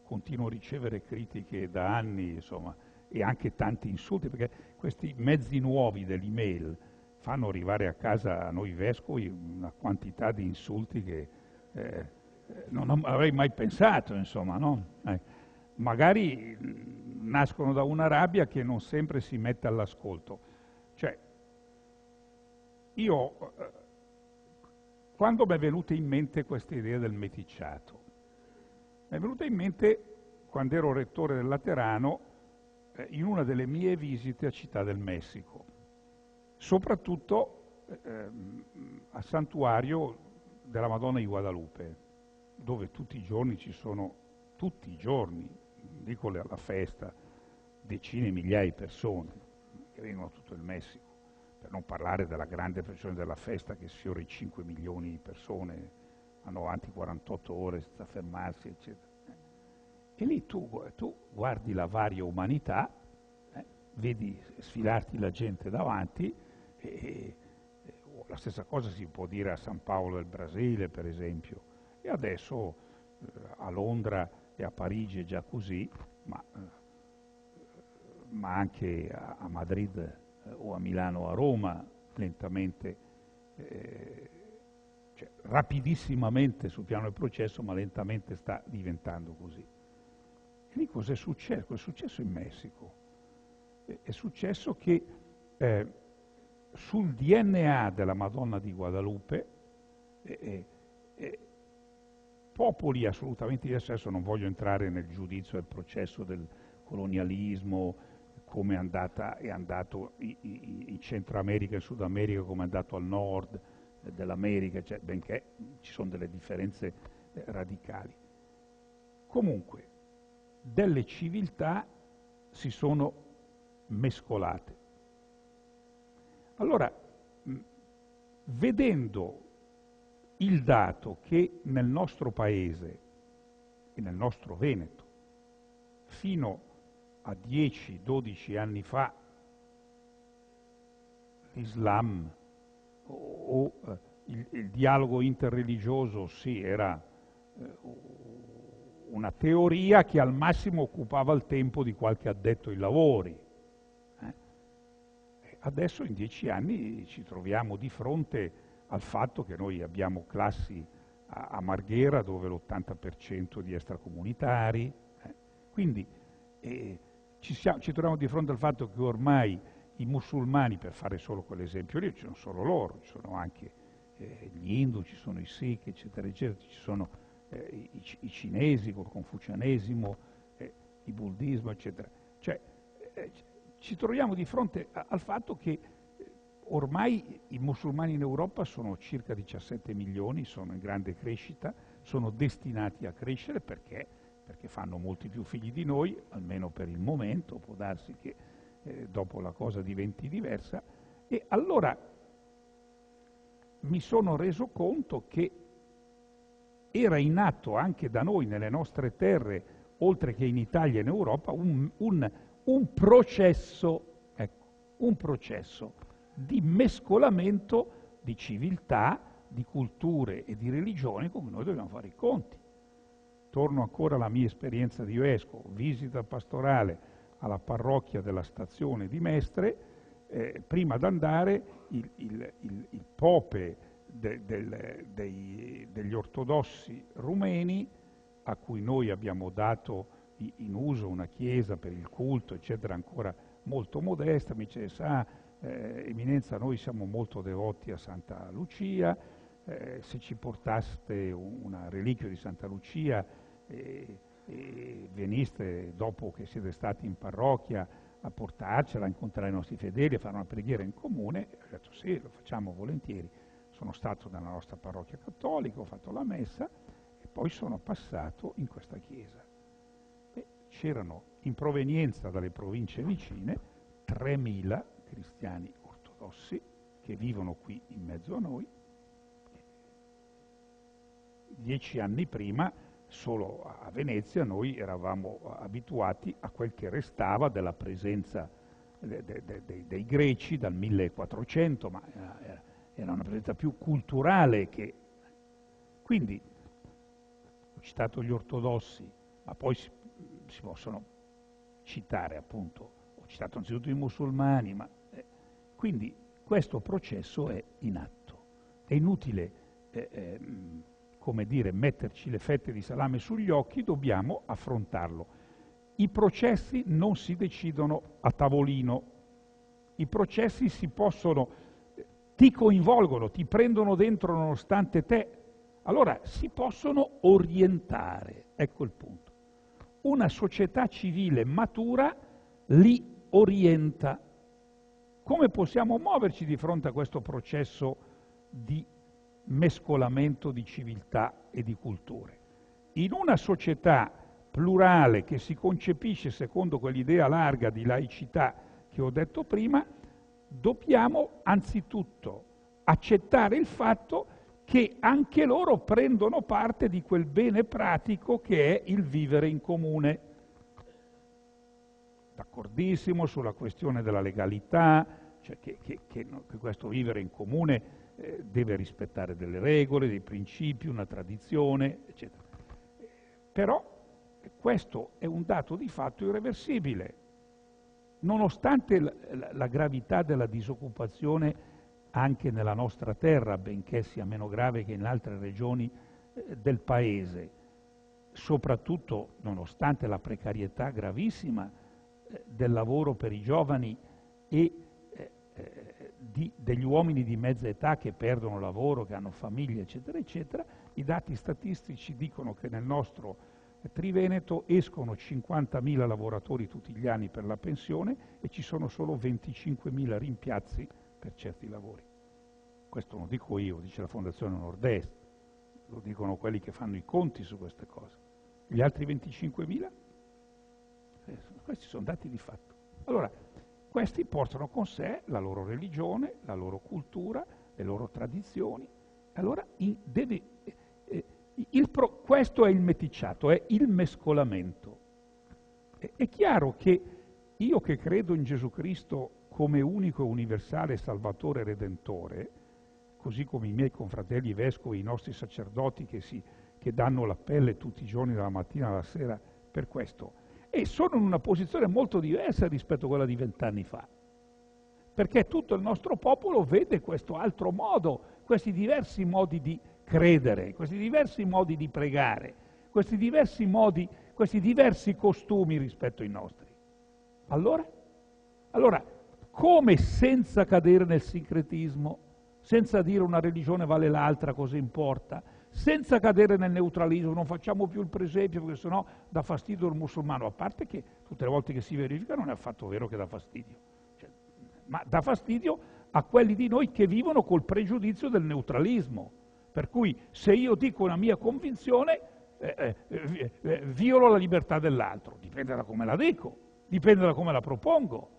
S3: continuo a ricevere critiche da anni insomma, e anche tanti insulti perché questi mezzi nuovi dell'email fanno arrivare a casa a noi vescovi una quantità di insulti che eh, non avrei mai pensato, insomma, no? eh, magari nascono da una rabbia che non sempre si mette all'ascolto. Cioè, io, eh, quando mi è venuta in mente questa idea del meticciato? Mi è venuta in mente quando ero rettore del Laterano eh, in una delle mie visite a Città del Messico soprattutto eh, al santuario della Madonna di Guadalupe, dove tutti i giorni ci sono, tutti i giorni, dico alla festa, decine, migliaia di persone che vengono da tutto il Messico, per non parlare della grande pressione della festa che sfiora i 5 milioni di persone, vanno avanti 48 ore senza fermarsi, eccetera. E lì tu, tu guardi la varia umanità, eh, vedi sfilarti la gente davanti, e, la stessa cosa si può dire a San Paolo del Brasile, per esempio, e adesso eh, a Londra e a Parigi è già così, ma, eh, ma anche a, a Madrid eh, o a Milano o a Roma lentamente, eh, cioè, rapidissimamente sul piano del processo, ma lentamente sta diventando così. E lì cos'è successo? È successo in Messico. È, è successo che eh, sul DNA della Madonna di Guadalupe, eh, eh, popoli assolutamente diversi, adesso non voglio entrare nel giudizio del processo del colonialismo, come è, andata, è andato in Centro America e in Sud America, come è andato al nord dell'America, cioè, benché ci sono delle differenze eh, radicali. Comunque, delle civiltà si sono mescolate. Allora, vedendo il dato che nel nostro paese nel nostro Veneto, fino a 10-12 anni fa, Islam o, o eh, il, il, dialogo interreligioso sì, era eh, una teoria che al massimo occupava il tempo di qualche addetto ai lavori. Eh? Adesso in dieci anni ci troviamo di fronte al fatto che noi abbiamo classi a, a Marghera dove l'80% di extracomunitari, eh? quindi eh, ci, siamo, ci troviamo di fronte al fatto che ormai i musulmani, per fare solo quell'esempio lì, ci sono solo loro, ci sono anche eh, gli hindu, ci sono i sikh, eccetera, eccetera, ci sono eh, i, i, cinesi col confucianesimo, eh, il buddismo, eccetera. Cioè, eh, ci troviamo di fronte a, al fatto che eh, ormai i musulmani in Europa sono circa 17 milioni, sono in grande crescita, sono destinati a crescere perché? Perché fanno molti più figli di noi, almeno per il momento, può darsi che eh, dopo la cosa diventi diversa, e allora mi sono reso conto che era in atto anche da noi, nelle nostre terre, oltre che in Italia e in Europa, un, un, un processo, ecco, un processo di mescolamento di civiltà, di culture e di religioni con cui noi dobbiamo fare i conti. Torno ancora alla mia esperienza di vescovo, visita pastorale alla parrocchia della stazione di Mestre, eh, prima d'andare il, il, il, il pope de, del, dei, degli ortodossi rumeni, a cui noi abbiamo dato in uso una chiesa per il culto, eccetera, ancora molto modesta, mi dice, sa, eh, Eminenza, noi siamo molto devoti a Santa Lucia, eh, se ci portaste una reliquia di Santa Lucia eh, e veniste dopo che siete stati in parrocchia a portarcela, a incontrare i nostri fedeli, a fare una preghiera in comune, ho detto sì, lo facciamo volentieri sono stato nella nostra parrocchia cattolica, ho fatto la messa e poi sono passato in questa chiesa. E c'erano in provenienza dalle province vicine 3.000 cristiani ortodossi che vivono qui in mezzo a noi. Dieci anni prima, solo a Venezia, noi eravamo abituati a quel che restava della presenza de, de, de, dei greci dal 1400, ma era, era una presenza più culturale che... Quindi ho citato gli ortodossi, ma poi si, si possono citare appunto, ho citato anzitutto i musulmani, ma eh, quindi questo processo è in atto. È inutile, eh, eh, come dire, metterci le fette di salame sugli occhi, dobbiamo affrontarlo. I processi non si decidono a tavolino, i processi si possono ti coinvolgono, ti prendono dentro nonostante te, allora si possono orientare. Ecco il punto. Una società civile matura li orienta. Come possiamo muoverci di fronte a questo processo di mescolamento di civiltà e di culture? In una società plurale che si concepisce secondo quell'idea larga di laicità che ho detto prima, dobbiamo anzitutto accettare il fatto che anche loro prendono parte di quel bene pratico che è il vivere in comune. D'accordissimo sulla questione della legalità, cioè che, che, che, che questo vivere in comune eh, deve rispettare delle regole, dei principi, una tradizione, eccetera. Però questo è un dato di fatto irreversibile nonostante la, gravità della disoccupazione anche nella nostra terra, benché sia meno grave che in altre regioni eh, del Paese, soprattutto nonostante la precarietà gravissima eh, del lavoro per i giovani e eh, di, degli uomini di mezza età che perdono lavoro, che hanno famiglie, eccetera, eccetera, i dati statistici dicono che nel nostro Triveneto escono 50.000 lavoratori tutti gli anni per la pensione e ci sono solo 25.000 rimpiazzi per certi lavori. Questo non dico io, dice la Fondazione Nord-Est, lo dicono quelli che fanno i conti su queste cose. Gli altri 25.000? Eh, questi sono dati di fatto. Allora, questi portano con sé la loro religione, la loro cultura, le loro tradizioni. Allora in, deve, eh, Pro, questo è il meticciato, è il mescolamento. È, è chiaro che io che credo in Gesù Cristo come unico e universale Salvatore Redentore, così come i miei confratelli vescovi, i nostri sacerdoti che, si, che danno la pelle tutti i giorni, dalla mattina alla sera, per questo. E sono in una posizione molto diversa rispetto a quella di vent'anni fa, perché tutto il nostro popolo vede questo altro modo, questi diversi modi di credere, questi diversi modi di pregare, questi diversi modi, questi diversi costumi rispetto ai nostri. Allora? Allora, come senza cadere nel sincretismo, senza dire una religione vale l'altra, cosa importa, senza cadere nel neutralismo, non facciamo più il presepio perché sennò dà fastidio al musulmano, a parte che tutte le volte che si verifica non è affatto vero che dà fastidio, cioè, ma dà fastidio a quelli di noi che vivono col pregiudizio del neutralismo, per cui se io dico una mia convinzione eh, eh, eh, violo la libertà dell'altro, dipende da come la dico, dipende da come la propongo.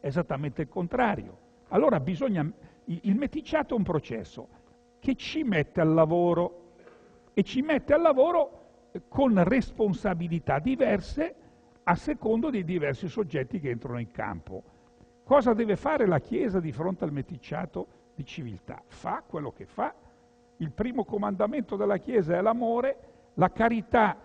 S3: Esattamente il contrario. Allora bisogna, il meticciato è un processo che ci mette al lavoro e ci mette al lavoro con responsabilità diverse a secondo dei diversi soggetti che entrano in campo. Cosa deve fare la Chiesa di fronte al meticciato di civiltà? Fa quello che fa. Il primo comandamento della Chiesa è l'amore, la carità,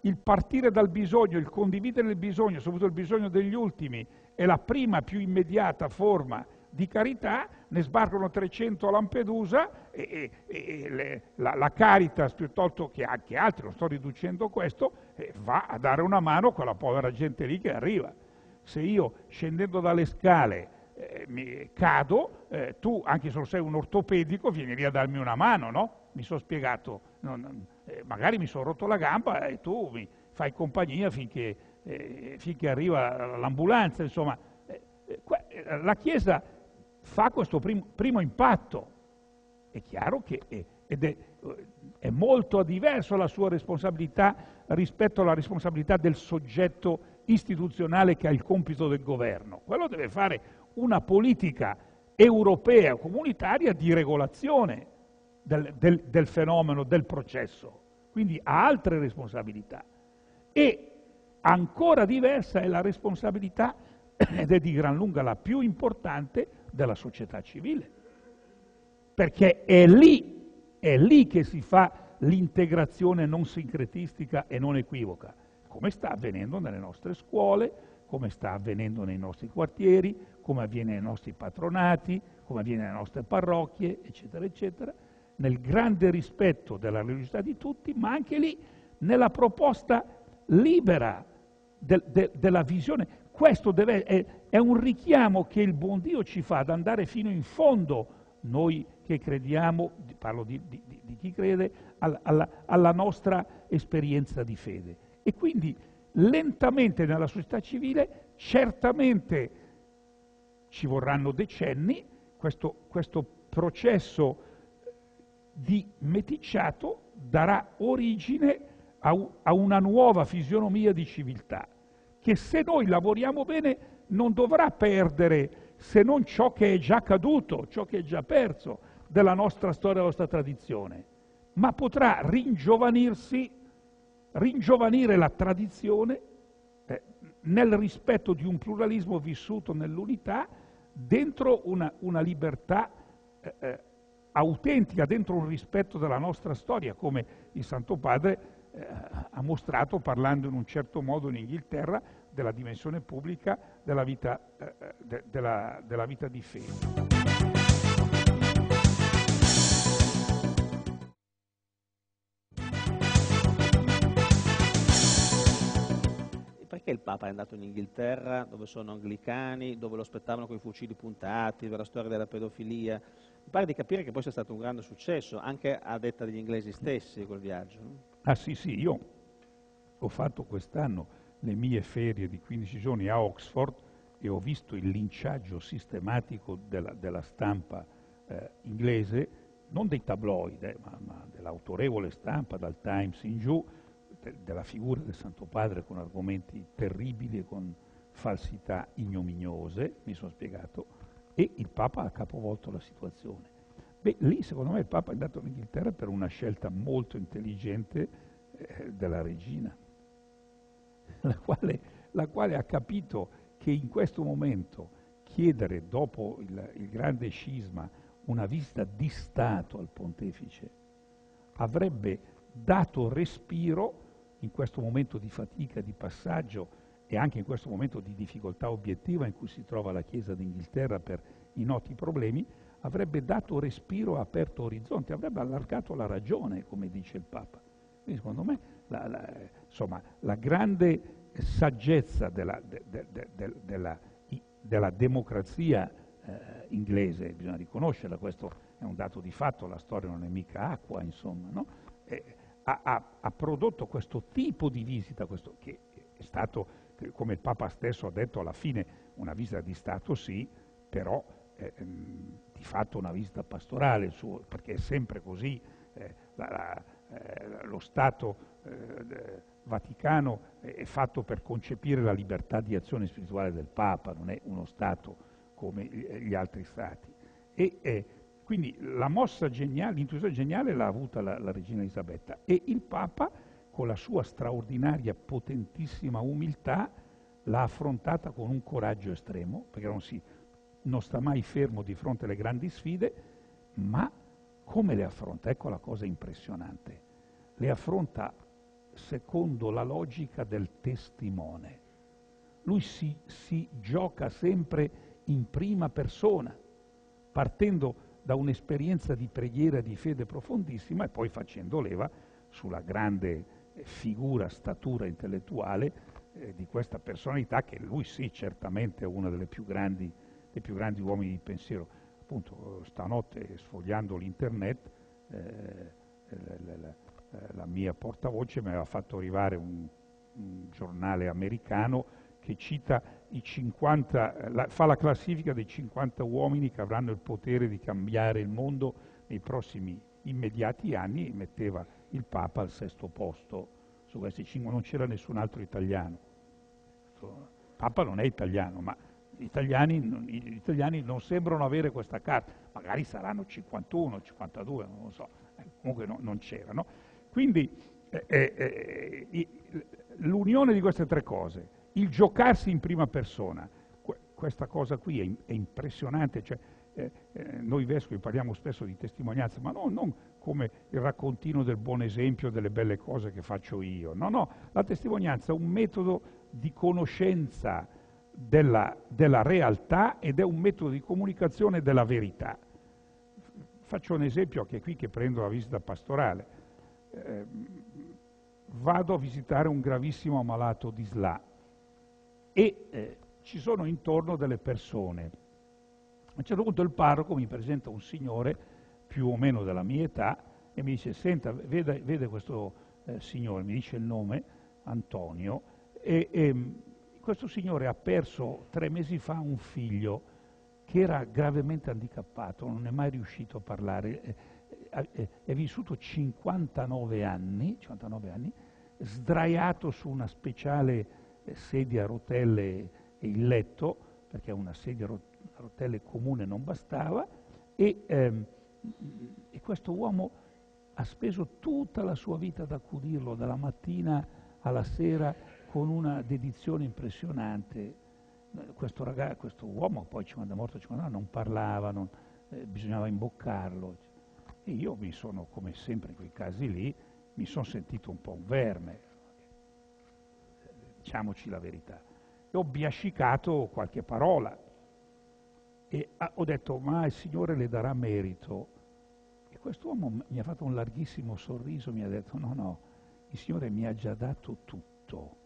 S3: il partire dal bisogno, il condividere il bisogno, soprattutto il bisogno degli ultimi, è la prima più immediata forma di carità, ne sbarcano 300 a Lampedusa e, e, e le, la, la, Caritas, piuttosto che anche altri, non sto riducendo questo, eh, va a dare una mano a quella povera gente lì che arriva. Se io scendendo dalle scale eh, mi cado, eh, tu, anche se sei un ortopedico, vieni lì a darmi una mano, no? Mi sono spiegato, non, eh, magari mi sono rotto la gamba e tu mi fai compagnia finché eh, finché arriva l'ambulanza, insomma. Eh, la Chiesa fa questo primo, primo impatto. È chiaro che è, è, è molto diverso la sua responsabilità rispetto alla responsabilità del soggetto istituzionale che ha il compito del governo. Quello deve fare una politica europea, comunitaria di regolazione del, del, del fenomeno, del processo. Quindi ha altre responsabilità. E Ancora diversa è la responsabilità, ed è di gran lunga la più importante, della società civile. Perché è lì, è lì che si fa l'integrazione non sincretistica e non equivoca, come sta avvenendo nelle nostre scuole, come sta avvenendo nei nostri quartieri, come avviene nei nostri patronati, come avviene nelle nostre parrocchie, eccetera, eccetera, nel grande rispetto della religiosità di tutti, ma anche lì nella proposta libera de, de, della visione. Questo deve, è, è, un richiamo che il buon Dio ci fa ad andare fino in fondo, noi che crediamo, parlo di, di, di chi crede, alla, alla, alla nostra esperienza di fede. E quindi lentamente nella società civile, certamente ci vorranno decenni, questo, questo processo di meticciato darà origine a, a, una nuova fisionomia di civiltà che se noi lavoriamo bene non dovrà perdere se non ciò che è già caduto, ciò che è già perso della nostra storia, della nostra tradizione, ma potrà ringiovanirsi, ringiovanire la tradizione eh, nel rispetto di un pluralismo vissuto nell'unità, dentro una, una libertà eh, eh, autentica, dentro un rispetto della nostra storia, come il Santo Padre ha mostrato, parlando in un certo modo in Inghilterra, della dimensione pubblica della vita, eh, eh de, della, della vita di fede.
S5: perché il Papa è andato in Inghilterra, dove sono anglicani, dove lo aspettavano con i fucili puntati, dove la storia della pedofilia. Mi pare di capire che poi sia stato un grande successo, anche a detta degli inglesi stessi, quel viaggio.
S3: Ah sì, sì, io ho fatto quest'anno le mie ferie di 15 giorni a Oxford e ho visto il linciaggio sistematico della, della stampa eh, inglese, non dei tabloid, eh, ma, ma dell'autorevole stampa, dal Times in giù, de, della figura del Santo Padre con argomenti terribili e con falsità ignominiose, mi sono spiegato, e il Papa ha capovolto la situazione. Beh, lì secondo me il Papa è andato in Inghilterra per una scelta molto intelligente eh, della regina, la quale, la quale ha capito che in questo momento chiedere dopo il, il grande scisma una visita di Stato al pontefice avrebbe dato respiro in questo momento di fatica, di passaggio e anche in questo momento di difficoltà obiettiva in cui si trova la Chiesa d'Inghilterra per i noti problemi, avrebbe dato respiro, aperto orizzonti, avrebbe allargato la ragione, come dice il Papa. Quindi secondo me la, la, insomma, la grande saggezza della, de, de, de, della, della democrazia eh, inglese, bisogna riconoscerla, questo è un dato di fatto, la storia non è mica acqua, insomma, no? eh, ha, ha, ha, prodotto questo tipo di visita, questo, che è stato, come il Papa stesso ha detto alla fine, una visita di Stato sì, però eh, ehm, di fatto una visita pastorale, suo, perché è sempre così, eh, la, la, eh, lo Stato eh, Vaticano è fatto per concepire la libertà di azione spirituale del Papa, non è uno Stato come gli altri Stati. E, quindi la mossa geniale, l'intuizione geniale l'ha avuta la, la, regina Elisabetta e il Papa, con la sua straordinaria, potentissima umiltà, l'ha affrontata con un coraggio estremo, perché non, si, non sta mai fermo di fronte alle grandi sfide, ma come le affronta? Ecco la cosa impressionante. Le affronta secondo la logica del testimone. Lui si, si gioca sempre in prima persona, partendo da un'esperienza di preghiera di fede profondissima e poi facendo leva sulla grande figura, statura intellettuale eh, di questa personalità che lui sì, certamente è uno dei più grandi, uomini di pensiero. Appunto, stanotte sfogliando l'internet, eh, la, la, la, mia portavoce mi aveva fatto arrivare un, un giornale americano che cita i 50, la, fa la classifica dei 50 uomini che avranno il potere di cambiare il mondo nei prossimi immediati anni metteva il Papa al sesto posto su questi 50, non c'era nessun altro italiano. Il Papa non è italiano, ma gli italiani, gli italiani non sembrano avere questa carta, magari saranno 51, 52, non lo so, eh, comunque no, non c'erano. Quindi eh, eh, eh l'unione di queste tre cose, il giocarsi in prima persona, questa cosa qui è, è impressionante, cioè, eh, eh, noi vescovi parliamo spesso di testimonianza, ma no, non come il raccontino del buon esempio delle belle cose che faccio io, no, no, la testimonianza è un metodo di conoscenza della, della realtà ed è un metodo di comunicazione della verità. Faccio un esempio anche qui che prendo la visita pastorale. Eh, vado a visitare un gravissimo ammalato di SLA e eh, ci sono intorno delle persone. A un certo punto il parroco mi presenta un signore più o meno della mia età e mi dice, senta, vede, vede questo eh, signore, mi dice il nome, Antonio, e, e questo signore ha perso tre mesi fa un figlio che era gravemente handicappato, non è mai riuscito a parlare, è, è, è vissuto 59 anni, 59 anni, sdraiato su una speciale sedia a rotelle e il letto, perché una sedia a rotelle comune non bastava, e, ehm, e questo uomo ha speso tutta la sua vita ad accudirlo, dalla mattina alla sera, con una dedizione impressionante. Questo, ragazzo, questo uomo poi ci manda morto a 50 anni, non parlava, non, eh, bisognava imboccarlo. E io mi sono, come sempre in quei casi lì, mi sono sentito un po' un verme, diciamoci la verità. E ho biascicato qualche parola e ho detto, ma il Signore le darà merito. Quest'uomo mi ha fatto un larghissimo sorriso, mi ha detto, no, no, il Signore mi ha già dato tutto,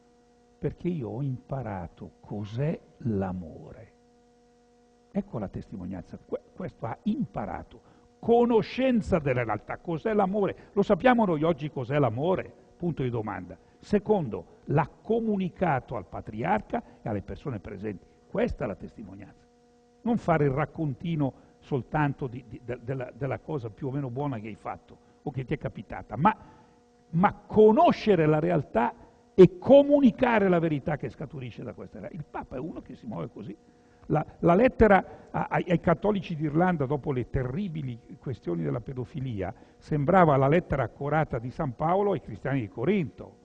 S3: perché io ho imparato cos'è l'amore. Ecco la testimonianza, questo ha imparato, conoscenza della realtà, cos'è l'amore. Lo sappiamo noi oggi cos'è l'amore? Punto di domanda. Secondo, l'ha comunicato al patriarca e alle persone presenti. Questa è la testimonianza. Non fare il raccontino soltanto di, di, de, della, della, cosa più o meno buona che hai fatto o che ti è capitata, ma, ma conoscere la realtà e comunicare la verità che scaturisce da questa realtà. Il Papa è uno che si muove così. La, la lettera ai, ai cattolici d'Irlanda dopo le terribili questioni della pedofilia sembrava la lettera accurata di San Paolo ai cristiani di Corinto.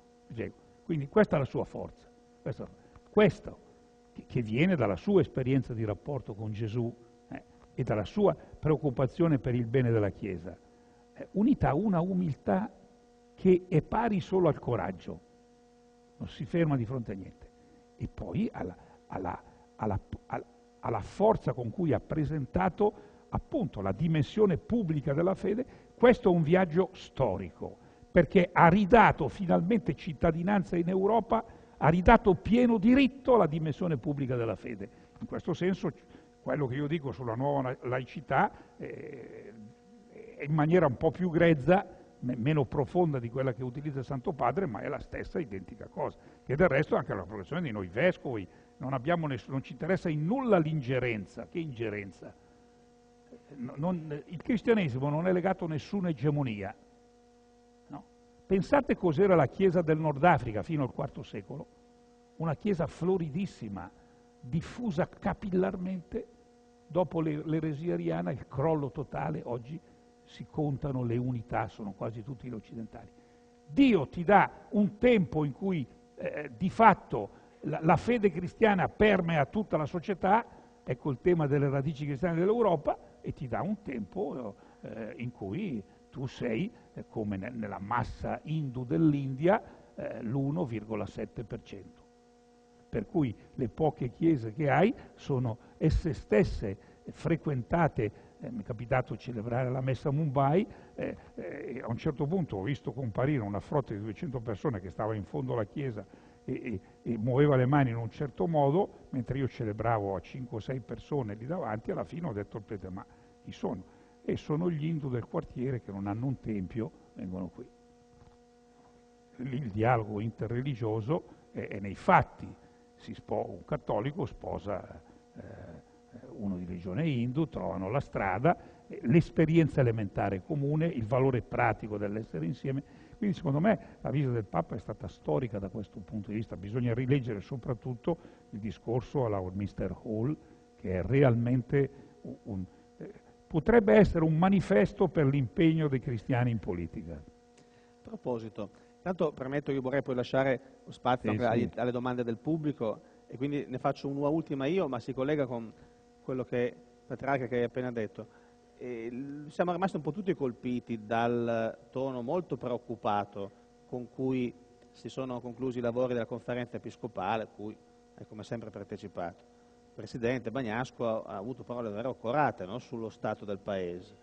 S3: Quindi questa è la sua forza. Questo, questo che viene dalla sua esperienza di rapporto con Gesù e dalla sua preoccupazione per il bene della Chiesa, eh, unita a una umiltà che è pari solo al coraggio, non si ferma di fronte a niente, e poi alla, alla, alla, alla forza con cui ha presentato appunto la dimensione pubblica della fede, questo è un viaggio storico, perché ha ridato finalmente cittadinanza in Europa, ha ridato pieno diritto alla dimensione pubblica della fede. In questo senso quello che io dico sulla nuova laicità eh, è in maniera un po' più grezza, meno profonda di quella che utilizza il Santo Padre, ma è la stessa identica cosa, che del resto è anche la professione di noi vescovi, non, ness- non ci interessa in nulla l'ingerenza, che ingerenza? Non, il cristianesimo non è legato a nessuna egemonia. No? Pensate cos'era la Chiesa del Nord Africa fino al IV secolo, una Chiesa floridissima, diffusa capillarmente, dopo l'eresia ariana, il crollo totale, oggi si contano le unità, sono quasi tutti gli occidentali. Dio ti dà un tempo in cui eh, di fatto la, la fede cristiana permea tutta la società, ecco il tema delle radici cristiane dell'Europa, e ti dà un tempo eh, in cui tu sei, eh, come ne, nella massa hindu dell'India, eh, l'1,7%. Per cui le poche chiese che hai sono esse stesse frequentate, eh, mi è capitato celebrare la messa a Mumbai, eh, eh, a un certo punto ho visto comparire una frotta di 200 persone che stava in fondo alla chiesa e, e, e, muoveva le mani in un certo modo, mentre io celebravo a 5 o 6 persone lì davanti, alla fine ho detto al prete, ma chi sono? E sono gli indu del quartiere che non hanno un tempio, vengono qui. Lì il dialogo interreligioso è, è nei fatti. Un cattolico sposa eh, uno di religione hindu, trovano la strada, l'esperienza elementare comune, il valore pratico dell'essere insieme quindi secondo me la visita del Papa è stata storica da questo punto di vista, bisogna rileggere soprattutto il discorso alla Westminster Hall, che è realmente un, un, eh, potrebbe essere un manifesto per l'impegno dei cristiani in politica.
S5: A proposito, intanto permetto, io vorrei poi lasciare spazio sì, sì. alle domande del pubblico e quindi ne faccio una ultima io, ma si collega con quello che Petrarca che hai appena detto eh, siamo rimasti un po' tutti colpiti dal tono molto preoccupato con cui si sono conclusi i lavori della conferenza episcopale, a cui hai come sempre partecipato. Il Presidente Bagnasco ha, avuto parole davvero accorate no? sullo stato del Paese,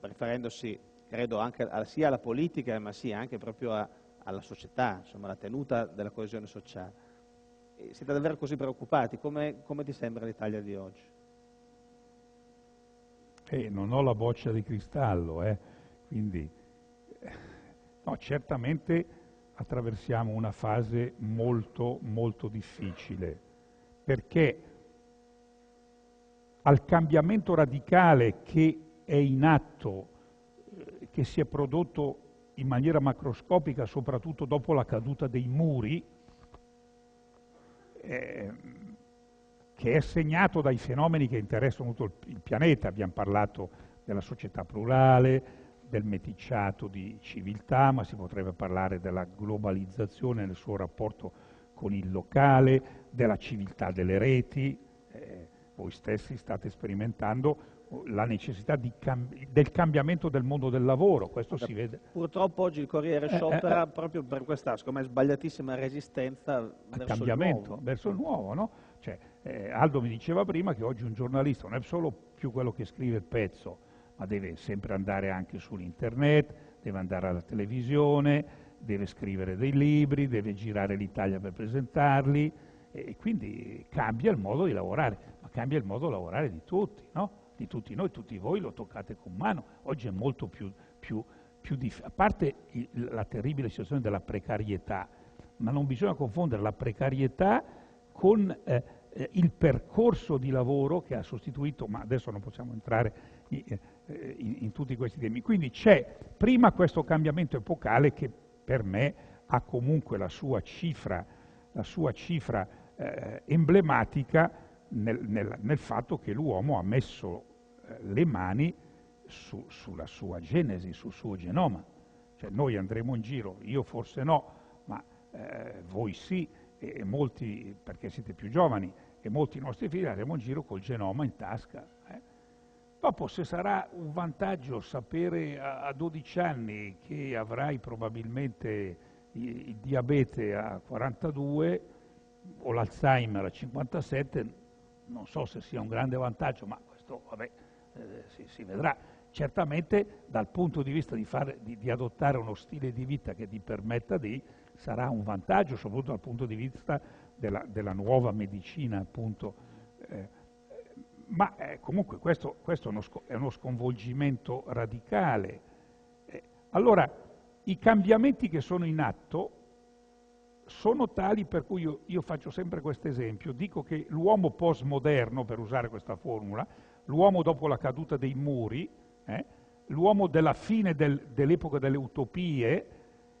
S5: riferendosi, credo, anche sia alla politica, ma sia anche proprio a, alla società, insomma, alla tenuta della coesione sociale. E siete davvero così preoccupati? Come, come ti sembra l'Italia di oggi?
S3: e non ho la boccia di cristallo, eh, quindi no, certamente attraversiamo una fase molto molto difficile perché al cambiamento radicale che è in atto, eh, che si è prodotto in maniera macroscopica soprattutto dopo la caduta dei muri, eh, che è segnato dai fenomeni che interessano tutto il pianeta. Abbiamo parlato della società plurale, del meticciato di civiltà, ma si potrebbe parlare della globalizzazione nel suo rapporto con il locale, della civiltà delle reti. Eh, voi stessi state sperimentando la necessità cambi- del cambiamento del mondo del lavoro, questo si vede.
S5: Purtroppo oggi il Corriere eh, sciopera eh, eh, proprio per questa, secondo me, sbagliatissima resistenza verso
S3: cambiamento,
S5: il nuovo.
S3: verso il nuovo, no? Cioè, eh, Aldo mi diceva prima che oggi un giornalista non è solo più quello che scrive il pezzo, ma deve sempre andare anche sull'internet, deve andare alla televisione, deve scrivere dei libri, deve girare l'Italia per presentarli e quindi cambia il modo di lavorare, ma cambia il modo di lavorare di tutti, no? Di tutti noi, tutti voi lo toccate con mano, oggi è molto più, più, più difficile, a parte la terribile situazione della precarietà, ma non bisogna confondere la precarietà con eh, eh, il percorso di lavoro che ha sostituito, ma adesso non possiamo entrare in, eh, in, in tutti questi temi. Quindi c'è prima questo cambiamento epocale che per me ha comunque la sua cifra, la sua cifra eh, emblematica nel, nel, nel, fatto che l'uomo ha messo eh, le mani su, sulla sua genesi, sul suo genoma. Cioè noi andremo in giro, io forse no, ma eh, voi sì, e molti, perché siete più giovani, e molti nostri figli andremo in giro col genoma in tasca. Eh. Dopo se sarà un vantaggio sapere a, a 12 anni che avrai probabilmente il, il diabete a 42 o l'Alzheimer a 57, non so se sia un grande vantaggio, ma questo vabbè, eh, si, si, vedrà. Certamente dal punto di vista di, fare, di, di, adottare uno stile di vita che ti permetta di, sarà un vantaggio, soprattutto dal punto di vista della, della nuova medicina, appunto. Eh, ma eh, comunque questo, questo, è, uno, è uno sconvolgimento radicale. Eh, allora, i cambiamenti che sono in atto sono tali per cui io, io faccio sempre questo esempio, dico che l'uomo postmoderno, per usare questa formula, l'uomo dopo la caduta dei muri, eh, l'uomo della fine del, dell'epoca delle utopie,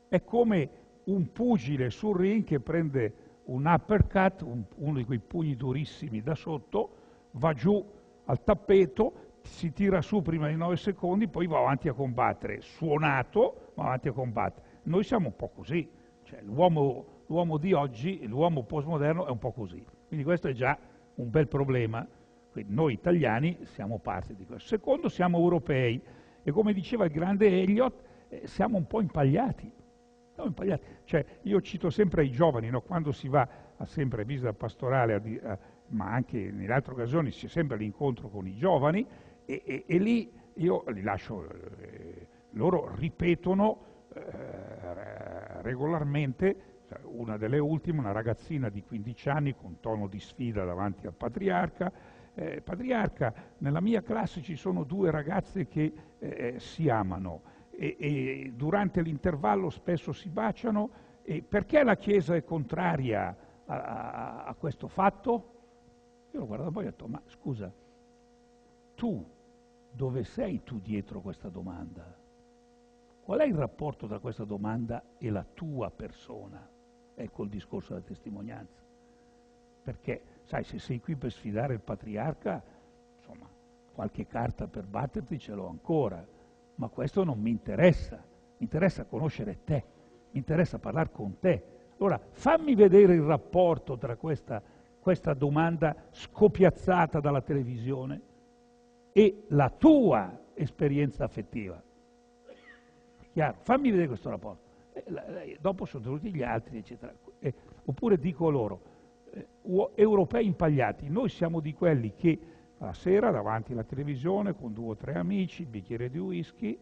S3: è come un pugile sul ring che prende un uppercut, un, uno di quei pugni durissimi da sotto, va giù al tappeto, si tira su prima di 9 secondi, poi va avanti a combattere, suonato, va avanti a combattere. Noi siamo un po' così, cioè, l'uomo, l'uomo di oggi, l'uomo postmoderno è un po' così. Quindi questo è già un bel problema. Quindi noi italiani siamo parte di questo. Secondo, siamo europei e come diceva il grande Elliot, eh, siamo un po' impagliati. Siamo impagliati. Cioè, io cito sempre ai giovani, no? quando si va a sempre visita pastorale, a, a, ma anche nelle altre occasioni si è sempre l'incontro con i giovani e, e, e lì io li lascio, eh, loro ripetono eh, regolarmente, cioè, una delle ultime, una ragazzina di 15 anni con tono di sfida davanti al patriarca, eh, patriarca, nella mia classe ci sono due ragazze che eh, si amano e, e, durante l'intervallo spesso si baciano e perché la Chiesa è contraria a, a, a questo fatto? Io l'ho guardato poi e ho detto, ma scusa, tu dove sei tu dietro questa domanda? Qual è il rapporto tra questa domanda e la tua persona? Ecco il discorso della testimonianza. Perché, sai, se sei qui per sfidare il patriarca, insomma, qualche carta per batterti ce l'ho ancora, ma questo non mi interessa. Mi interessa conoscere te, mi interessa parlare con te. Allora, fammi vedere il rapporto tra questa, questa domanda scopiazzata dalla televisione e la tua esperienza affettiva. Chiaro? Fammi vedere questo rapporto. Eh, dopo sono venuti gli altri, eccetera. Eh, oppure dico loro, europei impagliati, noi siamo di quelli che la sera davanti alla televisione con due o tre amici, bicchiere di whisky,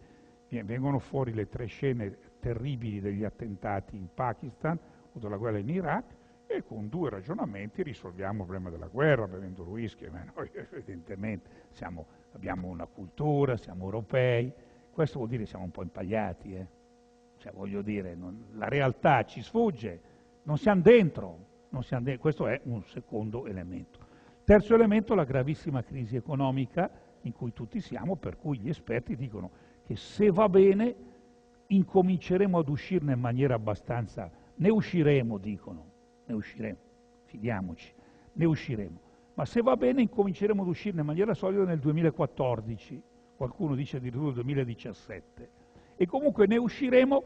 S3: vengono fuori le tre scene terribili degli attentati in Pakistan o della guerra in Iraq e con due ragionamenti risolviamo il problema della guerra bevendo whisky. Noi evidentemente siamo, abbiamo una cultura, siamo europei, questo vuol dire che siamo un po' impagliati, eh? cioè, voglio dire, non, la realtà ci sfugge, non siamo dentro, questo è un secondo elemento. Terzo elemento, la gravissima crisi economica in cui tutti siamo, per cui gli esperti dicono che se va bene incominceremo ad uscirne in maniera abbastanza, ne usciremo, dicono, ne usciremo, fidiamoci, ne usciremo, ma se va bene incominceremo ad uscirne in maniera solida nel 2014 qualcuno dice addirittura nel 2017, e comunque ne usciremo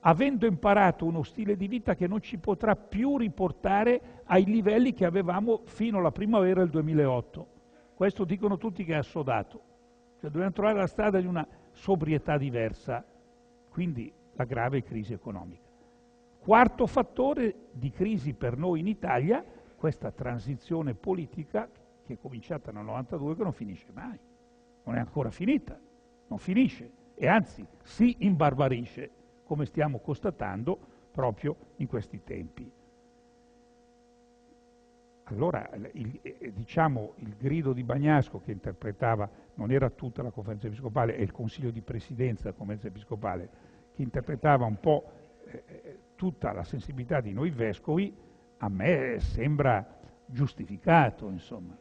S3: avendo imparato uno stile di vita che non ci potrà più riportare ai livelli che avevamo fino alla primavera del 2008. Questo dicono tutti che è assodato. Cioè dobbiamo trovare la strada di una sobrietà diversa, quindi la grave crisi economica. Quarto fattore di crisi per noi in Italia, questa transizione politica che è cominciata nel 92 che non finisce mai non è ancora finita, non finisce e anzi si imbarbarisce, come stiamo constatando proprio in questi tempi. Allora, il, diciamo, il grido di Bagnasco che interpretava, non era tutta la conferenza episcopale, è il consiglio di presidenza della conferenza episcopale, che interpretava un po' eh, tutta la sensibilità di noi vescovi, a me sembra giustificato, insomma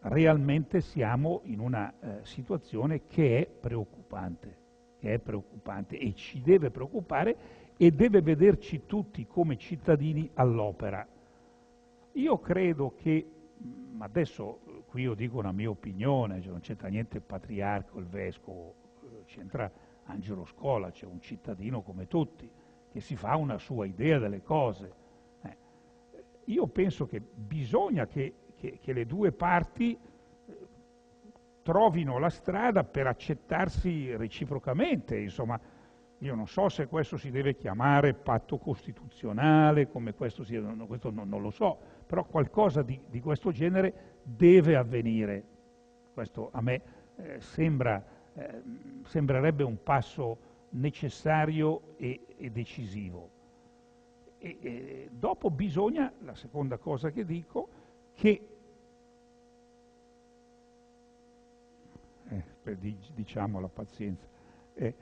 S3: realmente siamo in una eh, situazione che è preoccupante, che è preoccupante e ci deve preoccupare e deve vederci tutti come cittadini all'opera. Io credo che, mm, adesso qui io dico una mia opinione, cioè non c'entra niente il patriarca, il vescovo, eh, c'entra Angelo Scola, c'è un cittadino come tutti, che si fa una sua idea delle cose. Eh, io penso che bisogna che che, che le due parti eh, trovino la strada per accettarsi reciprocamente, insomma, io non so se questo si deve chiamare patto costituzionale, come questo sia, questo non, non lo so, però qualcosa di, di, questo genere deve avvenire. Questo a me eh, sembra, eh, sembrerebbe un passo necessario e, e decisivo. E, e dopo bisogna, la seconda cosa che dico, che eh, diciamo la pazienza, eh,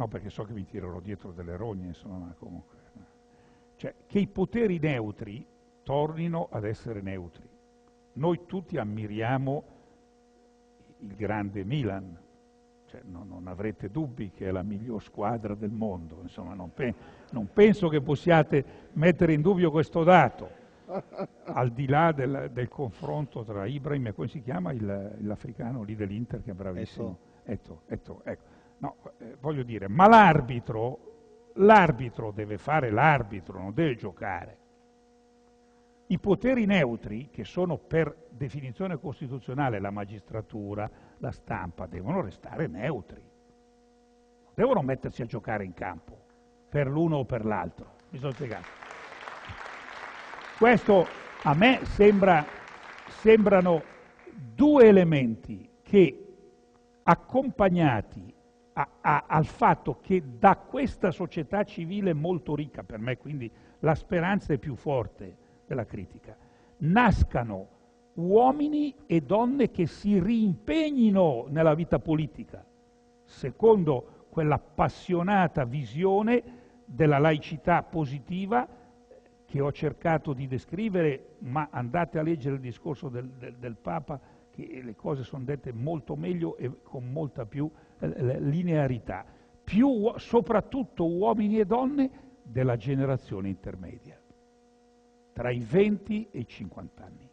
S3: No, perché so che vi tirerò dietro delle rogne, insomma, ma comunque. Cioè, che i poteri neutri tornino ad essere neutri. Noi tutti ammiriamo il grande Milan, cioè, no, non avrete dubbi che è la miglior squadra del mondo, insomma, non, pe non penso che possiate mettere in dubbio questo dato, al di là del, del confronto tra Ibrahim e come si chiama l'africano lì dell'Inter che è bravissimo. Etto, Etto, ecco. No, eh, voglio dire, ma l'arbitro, l'arbitro deve fare l'arbitro, non deve giocare. I poteri neutri, che sono per definizione costituzionale la magistratura, la stampa, devono restare neutri. Devono mettersi a giocare in campo, per l'uno o per l'altro. Mi sono spiegato. Questo a me sembra, sembrano due elementi che accompagnati al fatto che da questa società civile molto ricca, per me quindi la speranza è più forte della critica, nascano uomini e donne che si rimpegnino nella vita politica, secondo quella appassionata visione della laicità positiva che ho cercato di descrivere, ma andate a leggere il discorso del, del, del Papa, che le cose sono dette molto meglio e con molta più eh, linearità, più, soprattutto uomini e donne della generazione intermedia, tra i 20 e i 50 anni.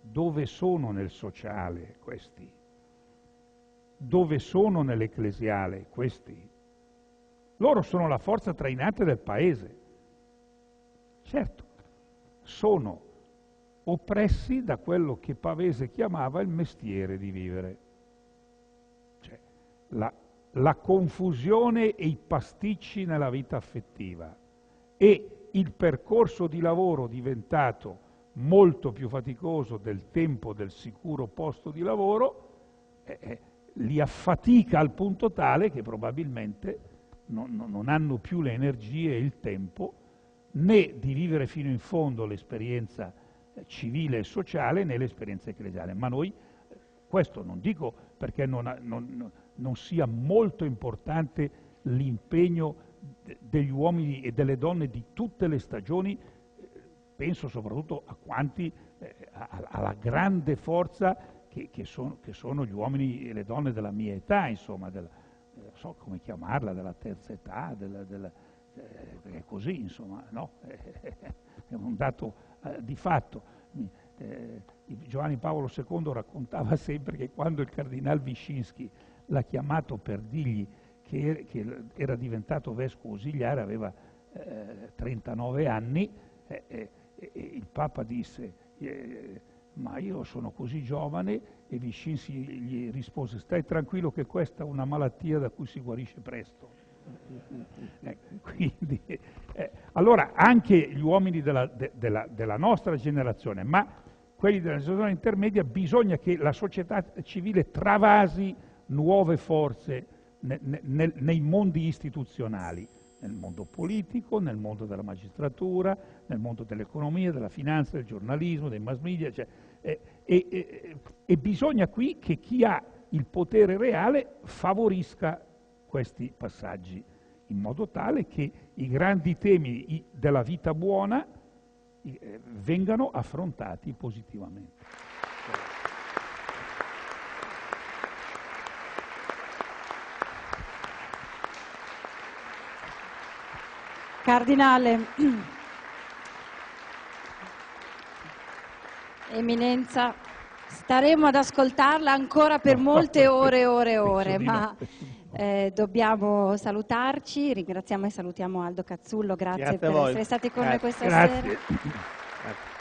S3: Dove sono nel sociale questi? Dove sono nell'ecclesiale questi? Loro sono la forza trainante del paese. Certo, sono oppressi da quello che Pavese chiamava il mestiere di vivere. La, la confusione e i pasticci nella vita affettiva e il percorso di lavoro diventato molto più faticoso del tempo del sicuro posto di lavoro, eh, eh, li affatica al punto tale che probabilmente non, non hanno più le energie e il tempo né di vivere fino in fondo l'esperienza eh, civile e sociale né l'esperienza ecclesiale. Ma noi, eh, questo non dico perché non, non, non sia molto importante l'impegno degli uomini e delle donne di tutte le stagioni, penso soprattutto a quanti, eh, alla grande forza che, che, sono, che, sono, gli uomini e le donne della mia età, insomma, della, non eh, so come chiamarla, della terza età, della, della, eh, è così, insomma, no? è un dato eh, di fatto. Eh, Giovanni Paolo II raccontava sempre che quando il cardinal Wyszynski l'ha chiamato per dirgli che, che era diventato vescovo ausiliare, aveva eh, 39 anni, eh, eh, il Papa disse eh, ma io sono così giovane e Viscinsi gli rispose stai tranquillo che questa è una malattia da cui si guarisce presto. Eh, quindi, eh, allora anche gli uomini della, de, della, della, nostra generazione, ma quelli della generazione intermedia, bisogna che la società civile travasi nuove forze ne, ne, nei mondi istituzionali, nel mondo politico, nel mondo della magistratura, nel mondo dell'economia, della finanza, del giornalismo, dei mass media, cioè, eh, e, e, e bisogna qui che chi ha il potere reale favorisca questi passaggi, in modo tale che i grandi temi della vita buona eh, vengano affrontati positivamente.
S1: Cardinale, Eminenza, staremo ad ascoltarla ancora per molte ore e ore e ore, ma eh, dobbiamo salutarci. Ringraziamo e salutiamo Aldo Cazzullo, grazie, grazie per essere stati con grazie. noi questa
S3: grazie.
S1: sera.